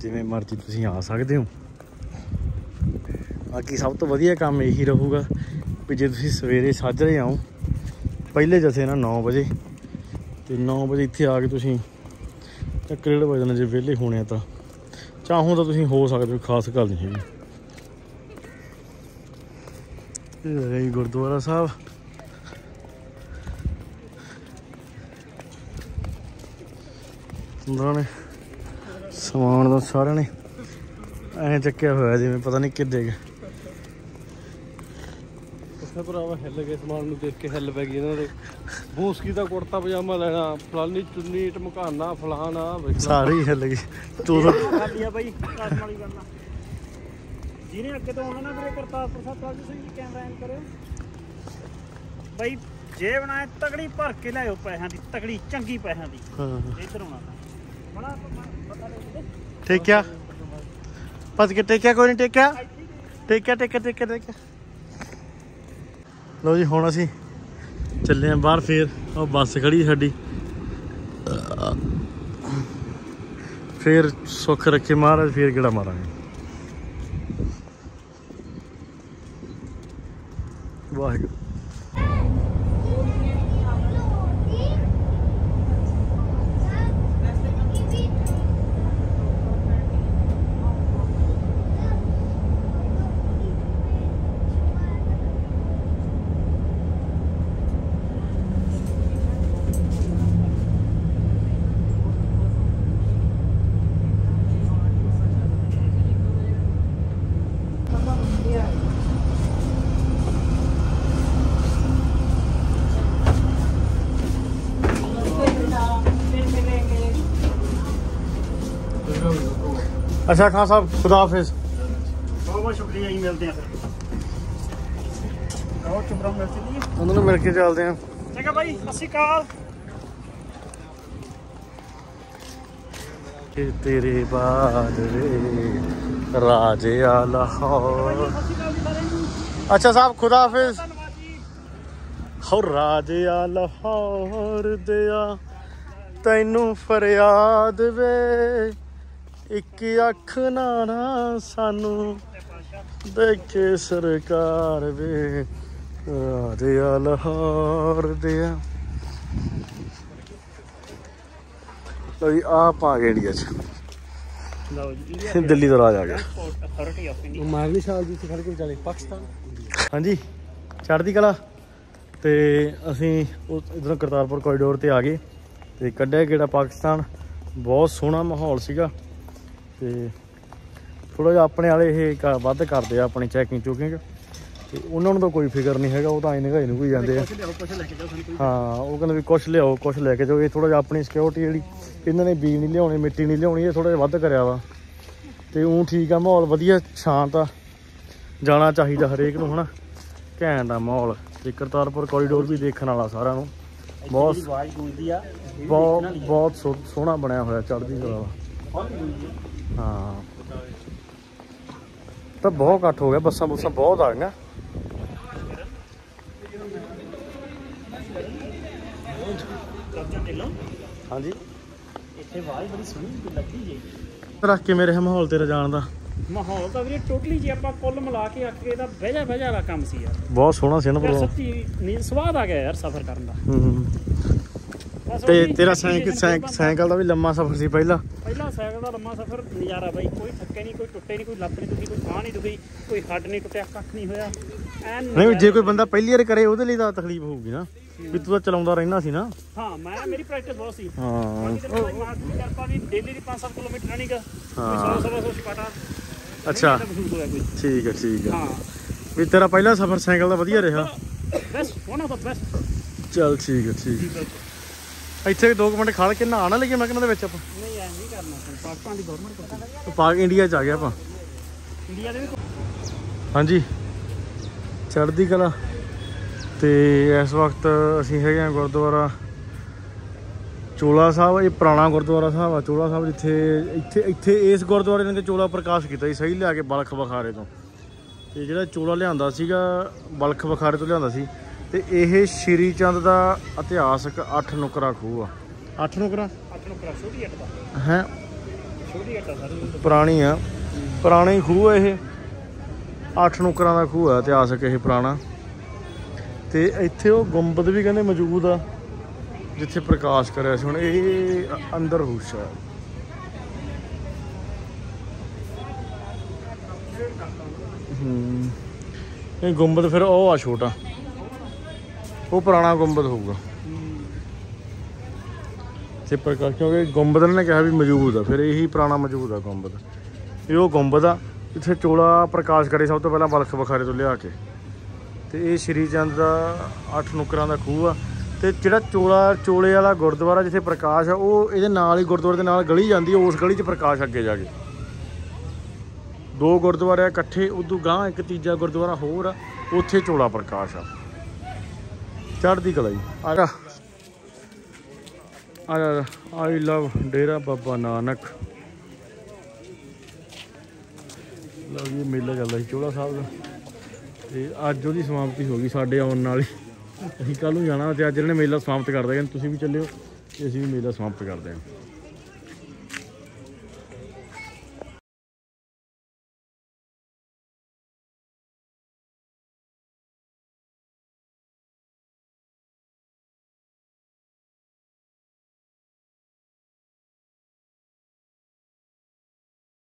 ਜਿਵੇਂ ਮਰਜ਼ੀ ਤੁਸੀਂ ਆ ਸਕਦੇ ਹੋ। ਬਾਕੀ ਸਭ ਤੋਂ ਵਧੀਆ ਕੰਮ ਇਹੀ ਰਹੂਗਾ ਵੀ ਜੇ ਤੁਸੀਂ ਸਵੇਰੇ ਸਾਜਰੇ ਆਓ ਪਹਿਲੇ ਜਥੇ ਨਾ 9 ਵਜੇ ਤੇ 9 ਵਜੇ ਇੱਥੇ ਆ ਕੇ ਤੁਸੀਂ ਇੱਕ ਡੇਢ ਵਜੇ ਨਾਲ ਜੇ ਵਿਹਲੇ ਹੋਣੇ ਆ ਤਾਂ। ਚਾਹੋ ਤਾਂ ਤੁਸੀਂ ਹੋ ਸਕਦੇ ਹੋ, ਖਾਸ ਗੱਲ ਨਹੀਂ ਹੈਗੀ। ਇਹ ਹੈਗਾ ਗੁਰਦੁਆਰਾ ਸਾਹਿਬ। ਉਹਨਾਂ ਨੇ ਸਮਾਨ ਦਾ ਸਾਰਿਆਂ ਨੇ ਐਂ ਚੱਕਿਆ ਹੋਇਆ ਜਿਵੇਂ ਪਤਾ ਨਹੀਂ ਕਿੱਦੇ ਗਿਆ ਉੱਥੇ ਭਰਾਵਾ ਹਿੱਲ ਗਏ ਸਮਾਨ ਨੂੰ ਦੇਖ ਕੇ ਹਿੱਲ ਪੈ ਗਈ ਇਹਨਾਂ ਦੇ। ਬੂਸਕੀ ਦਾ ਕੁੜਤਾ ਪਜਾਮਾ ਲੈਣਾ ਫਲਾਨੀ ਚੁੰਨੀ ਟਮਕਾਨਾ ਫਲਾਣਾ ਸਾਰੇ ਹੀ ਹਿੱਲ ਗਏ ਤੂੰ ਤਾਂ ਖਾਲੀ ਆ ਬਾਈ ਕਾਸਮ ਵਾਲੀ ਆ। ਜਿਹਨੇ ਅੱਗੇ ਤੋਂ ਆਉਣਾ ਨਾ ਵੀਰੇ ਕਰਤਾਰਪੁਰ ਸਾਹਿਬ ਜੀ ਸਹੀ ਕੈਮਰਾ ਐਨ ਕਰਿਓ। ਬਾਈ ਜੇ ਬਣਾਏ ਤਗੜੀ ਭਰ ਕੇ ਲਿਆਓ ਪੈਸਿਆਂ ਦੀ ਤਗੜੀ ਚੰਗੀ ਪੈਸਿਆਂ ਦੀ। ਹਾਂ ਇੱਧਰ ਆਉਣਾ ਬੜਾ ਪਤਾ ਲੱਗਦਾ ਟੇਕਿਆ ਪਤ ਕੇ ਟੇਕਿਆ ਕੋਈ ਨਹੀਂ ਟੇਕਿਆ ਟੇਕਿਆ ਟੇਕਿਆ ਟੇਕਿਆ ਟੇਕਿਆ ਲਓ ਜੀ, ਹੁਣ ਅਸੀਂ ਚੱਲੇ ਆਂ ਬਾਹਰ ਫੇਰ। ਉਹ ਬੱਸ ਖੜੀ ਸਾਡੀ। ਫੇਰ ਸੁੱਖ ਰੱਖੇ ਮਹਾਰਾਜ, ਫੇਰ ਕਿਹੜਾ ਮਾਰਾਂਗੇ। ਵਾਹਿਗੁਰੂ। ਅੱਛਾ ਖਾਨ ਸਾਹਿਬ ਖੁਦਾ ਹਾਫਿਜ਼। ਬਹੁਤ ਬਹੁਤ ਸ਼ੁਕਰੀਆ ਜੀ ਮਿਲਦੇ ਆ ਫਿਰ। ਆਓ ਚੁਪਰਾ ਮਿਲ ਚਲੀਏ ਉਹਨਾਂ ਨੂੰ ਮਿਲ ਕੇ ਚੱਲਦੇ ਆਂ ਚੰਗਾ ਬਾਈ ਸਤਿ ਸ਼੍ਰੀ ਅਕਾਲ। ਕਿ ਤੇਰੇ ਬਾਦ ਵੇ ਰਾਜੇ ਆ ਲਾਹੌਰ। ਅੱਛਾ ਸਾਹਿਬ ਖੁਦਾ ਹਾਫਿਜ਼। ਹੋ ਰਾਜੇ ਆ ਲਾਹੌਰ ਦਿਆ ਤੈਨੂੰ ਫਰਿਆਦ ਵੇ। ਇੱਕ ਅੱਖ ਨਾ ਨਾ ਸਾਨੂੰ ਦੇਖੇ ਸਰਕਾਰ ਵੇ। ਆ ਲਾਹੌਰ ਦਿਆ। ਲੋ ਜੀ ਆਪ ਆ ਗਏ ਇੰਡੀਆ ਚ। ਜੀ ਦਿੱਲੀ ਤੋਂ ਰਾਜ ਆ ਗਿਆ। ਮਾਰਨੀ ਸਾਲ ਦੀ ਖੜ ਕੇ ਵਿਚਾਲੇ ਪਾਕਿਸਤਾਨ। ਹਾਂਜੀ ਚੜ੍ਹਦੀ ਕਲਾ। ਤੇ ਅਸੀਂ ਇਧਰੋਂ ਕਰਤਾਰਪੁਰ ਕੋਰੀਡੋਰ ਤੇ ਆ ਗਏ। ਤੇ ਕੱਢਿਆ ਕਿਹੜਾ ਪਾਕਿਸਤਾਨ। ਬਹੁਤ ਸੋਹਣਾ ਮਾਹੌਲ ਸੀਗਾ। ਤੇ ਥੋੜਾ ਜਿਹਾ ਆਪਣੇ ਵਾਲੇ ਇਹ ਕ- ਵੱਧ ਕਰਦੇ ਆ ਆਪਣੀ ਚੈਕਿੰਗ ਚੁਕਿੰਗ ਤੇ ਉਹਨਾਂ ਨੂੰ ਤਾਂ ਕੋਈ ਫਿਕਰ ਨਹੀਂ ਹੈਗਾ ਉਹ ਤਾਂ ਐਂ ਨਿਗਾਹ ਨੂੰ ਕੋਈ ਜਾਂਦੇ ਆ। ਹਾਂ ਉਹ ਕਹਿੰਦੇ ਵੀ ਕੁਛ ਲਿਆਓ ਕੁਛ ਲੈ ਕੇ ਜਾਓ। ਇਹ ਥੋੜਾ ਜਿਹਾ ਆਪਣੀ ਸਿਕਿਉਰਿਟੀ ਜਿਹੜੀ ਇਹਨਾਂ ਨੇ ਬੀਜ ਨਹੀਂ ਲਿਆਉਣੇ ਮਿੱਟੀ ਨਹੀਂ ਲਿਆਉਣੀ ਇਹ ਥੋੜਾ ਜਿਹਾ ਵੱਧ ਕਰਿਆ ਵਾ। ਤੇ ਉਹ ਠੀਕ ਆ ਮਾਹੌਲ ਵਧੀਆ ਸ਼ਾਂਤ ਆ। ਜਾਣਾ ਚਾਹੀਦਾ ਹਰੇਕ ਨੂੰ ਹਨਾ? ਘੈਂਟ ਆ ਮਾਹੌਲ। ਤੇ ਕਰਤਾਰਪੁਰ ਕੋਰੀਡੋਰ ਵੀ ਦੇਖਣ ਵਾਲਾ ਸਾਰਿਆਂ ਨੂੰ। ਬਹੁਤ ਬਹੁਤ ਬਹੁਤ ਸੋਹਣਾ ਬਣਿਆ ਹੋਇਆ ਚੜ੍ਹਦੀ ਕਲਾ। ਹਾਂ। ਤਾਂ ਬਹੁਤ ਇਕੱਠ ਹੋ ਗਿਆ ਬੱਸਾਂ ਬੁੱਸਾਂ ਬਹੁਤ ਆ ਗਈਆਂ। ਹਾਂਜੀ। ਇੱਥੇ ਆਵਾਜ਼ ਬੜੀ ਸੋਹਣੀ ਲੱਗੀ ਜੀ। ਰੱਖ ਕੇ ਮੇਰੇ ਮਾਹੌਲ ਤੇਰਾ ਜਾਣ ਦਾ? ਮਾਹੌਲ ਤਾਂ ਵੀਰੇ ਟੋਟਲੀ ਜੇ ਆਪਾਂ ਕੁੱਲ ਮਿਲਾ ਕੇ ਆਖੀਏ ਤਾਂ ਬਹਿਜਾ ਬਹਿਜਾ ਵਾਲਾ ਕੰਮ ਸੀ ਯਾਰ। ਬਹੁਤ ਸੋਹਣਾ ਸੀ ਨਾ ਪ੍ਰੋਗਰਾਮ। ਸੱਚੀ ਨੀਂਦ ਸਵਾਦ ਆ ਗਿਆ ਯਾਰ ਸਫ਼ਰ ਕਰਨ ਦਾ। ਹੂੰ। ਤੇ ਤੇਰਾ ਸਾਈਕਲ ਸਾਈਕਲ ਦਾ ਵੀ ਲੰਮਾ ਸਫ਼ਰ ਸੀ ਪਹਿਲਾਂ। ਪਹਿਲਾ ਸਾਈਕਲ ਦਾ ਲੰਮਾ ਸਫ਼ਰ ਨਜ਼ਾਰਾ ਬਾਈ ਕੋਈ ਥੱਕੇ ਨਹੀਂ ਕੋਈ ਟੁੱਟੇ ਨਹੀਂ ਕੋਈ ਲੱਤ ਨਹੀਂ ਦੁਖੀ ਕੋਈ ਬਾਂਹ ਨਹੀਂ ਦੁਖੀ ਕੋਈ ਹੱਡ ਨਹੀਂ ਟੁੱਟਿਆ ਕੱਖ ਨਹੀਂ ਹੋਇਆ। ਨਹੀਂ ਜੇ ਕੋਈ ਬੰਦਾ ਪਹਿਲੀ ਵਾਰ ਕਰੇ ਉਹਦੇ ਲਈ ਤਾਂ ਤਕਲੀਫ ਹੋਊਗੀ ਨਾ ਵੀ ਤੂੰ ਤਾਂ ਚਲਾਉਂਦਾ ਰਹਿਣਾ ਸੀ ਨਾ। ਹਾਂ ਮੈਂ ਮੇਰੀ ਪ੍ਰੈਕਟਿਸ ਬਹੁਤ ਸੀ। ਹਾਂ। ਕਿਰਪਾ ਵੀ ਡੇਲੀ ਦੀ 5-7 ਕਿਲੋਮੀਟਰ ਰਨਿੰਗ ਕੋਈ 100 ਸਵਾ 100 ਸਪਾਟਾ ਅੱਛਾ। ਠੀਕ ਹੈ ਠੀਕ ਹੈ ਹਾਂ। ਵੀ ਤੇਰਾ ਪਹਿਲਾ ਸਫ਼ਰ ਸਾਈਕਲ ਦਾ ਵਧੀਆ ਰਿਹਾ। Best one of the best ਚੱਲ ਠੀਕ ਹੈ ਠੀਕ ਹੈ। ਇੱਥੇ 2 ਮਿੰਟ ਖੜ ਕੇ ਨਹਾ ਨਾ ਲਈਏ ਮੈਂ ਕਹਿੰਦਾ ਦੇ ਵਿੱਚ ਆਪਾਂ? ਨਹੀਂ ਐ ਨਹੀਂ ਕਰਨਾ ਪਾਕਿਸਤਾਨ ਦੀ ਗਵਰਨਮੈਂਟ ਕਰਦੀ ਪਾਕ ਇੰਡੀਆ ਚ ਆ ਗਿਆ ਆਪਾਂ। ਇੰਡੀਆ ਦੇ ਵੀ ਹਾਂਜੀ। ਚੜ੍ਹਦੀ ਕਲਾ। ਤੇ ਇਸ ਵਕਤ ਅਸੀਂ ਹੈਗੇ ਆ ਗੁਰਦੁਆਰਾ ਚੋਲਾ ਸਾਹਿਬ ਇਹ ਪੁਰਾਣਾ ਗੁਰਦੁਆਰਾ ਸਾਹਿਬ ਆ। ਚੋਲਾ ਸਾਹਿਬ ਜਿੱਥੇ ਇੱਥੇ ਇੱਥੇ ਇਸ ਗੁਰਦੁਆਰੇ ਨੇ ਚੋਲਾ ਪ੍ਰਕਾਸ਼ ਕੀਤਾ ਸੀ ਸਹੀ ਲਿਆ ਕੇ ਬਲਖ ਬਖਾਰੇ ਤੋਂ। ਤੇ ਜਿਹੜਾ ਚੋਲਾ ਲਿਆਂਦਾ ਸੀਗਾ ਬਲਖ ਬਖਾਰੇ ਤੋਂ ਲਿਆਂਦਾ ਸੀ ਤੇ ਇਹ ਸ਼੍ਰੀ ਚੰਦ ਦਾ ਇਤਿਹਾਸਕ 8 ਨੁਕਰਾ ਖੂਹ ਆ। 8 ਨੁਕਰਾ? ਅੱਠ ਨੂੰ ਕਰਾ ਛੋਟੀ ਅੱਟ ਦਾ। ਹੈ? ਛੋਟੀ ਅੱਟ ਸਰ। ਪੁਰਾਣੀ ਆ। ਪੁਰਾਣੀ ਖੂਹ ਆ ਇਹ। ਅੱਠ ਨੁਕਰਾਂ ਦਾ ਖੂਹ ਆ ਇਤਿਹਾਸਕ ਇਹ ਪੁਰਾਣਾ। ਤੇ ਇੱਥੇ ਉਹ ਗੁੰਬਦ ਵੀ ਕਹਿੰਦੇ ਮੌਜੂਦ ਆ ਜਿੱਥੇ ਪ੍ਰਕਾਸ਼ ਕਰਿਆ ਸੀ। ਹੁਣ ਇਹ ਅੰਦਰ ਹੁਸ਼ ਆ। ਹੂੰ। ਇਹ ਗੁੰਬਦ ਫਿਰ ਉਹ ਆ ਛੋਟਾ। ਉਹ ਪੁਰਾਣਾ ਗੁੰਬਦ ਹੋਊਗਾ। ਤੇ ਪ੍ਰਕਾਸ਼ ਕਿਉਂਕਿ ਗੁੰਬਦ ਨੇ ਕਿਹਾ ਵੀ ਮੌਜੂਦ ਆ, ਫਿਰ ਇਹੀ ਪੁਰਾਣਾ ਮੌਜੂਦ ਆ ਗੁੰਬਦ। ਇਹ ਉਹ ਗੁੰਬਦ ਆ ਇੱਥੇ ਚੋਲਾ ਪ੍ਰਕਾਸ਼ ਕਰੇ ਸਭ ਤੋਂ ਪਹਿਲਾਂ ਬਲਖ ਬਖਾਰੇ ਤੋਂ ਲਿਆ ਕੇ। ਤੇ ਇਹ ਸ਼੍ਰੀ ਚੰਦ ਦਾ ਅੱਠ ਨੁਕਰਾਂ ਦਾ ਖੂਹ ਆ। ਤੇ ਜਿਹੜਾ ਚੋਲਾ, ਚੋਲੇ ਵਾਲਾ ਗੁਰਦੁਆਰਾ ਜਿੱਥੇ ਪ੍ਰਕਾਸ਼ ਆ, ਉਹ ਇਹਦੇ ਨਾਲ ਹੀ ਗੁਰਦੁਆਰੇ ਦੇ ਨਾਲ ਗਲੀ ਜਾਂਦੀ ਆ, ਉਸ ਗਲੀ 'ਚ ਪ੍ਰਕਾਸ਼ ਅੱਗੇ ਜਾ ਕੇ। ਦੋ ਗੁਰਦੁਆਰੇ ਆ ਇਕੱਠੇ, ਉਦੋਂ ਗਾਂ ਇੱਕ ਤੀਜਾ ਗੁਰਦੁਆਰਾ ਹੋਰ ਆ, ਉੱਥੇ ਚੋਲਾ ਪ੍ਰਕਾਸ਼ ਆ। ਚੜ੍ਹਦੀ ਕਲਾ ਜੀ। ਆ ਜਾ। ਆ ਆਈ ਲਵ ਡੇਰਾ ਬਾਬਾ ਨਾਨਕ। ਲਓ ਜੀ, ਮੇਲਾ ਚੱਲਦਾ ਸੀ ਚੋਲਾ ਸਾਹਿਬ ਦਾ। ਤੇ ਅੱਜ ਉਹਦੀ ਸਮਾਪਤੀ ਹੋ ਗਈ ਸਾਡੇ ਆਉਣ ਨਾਲ ਹੀ। ਅਸੀਂ ਕੱਲ ਨੂੰ ਜਾਣਾ ਤੇ ਅੱਜ ਇਹਨਾਂ ਨੇ ਮੇਲਾ ਸਮਾਪਤ ਕਰ ਦਿਆ ਤੁਸੀਂ ਵੀ ਚੱਲਿਓ ਤੇ ਅਸੀਂ ਵੀ ਮੇਲਾ ਸਮਾਪਤ ਕਰਦੇ ਹਾਂ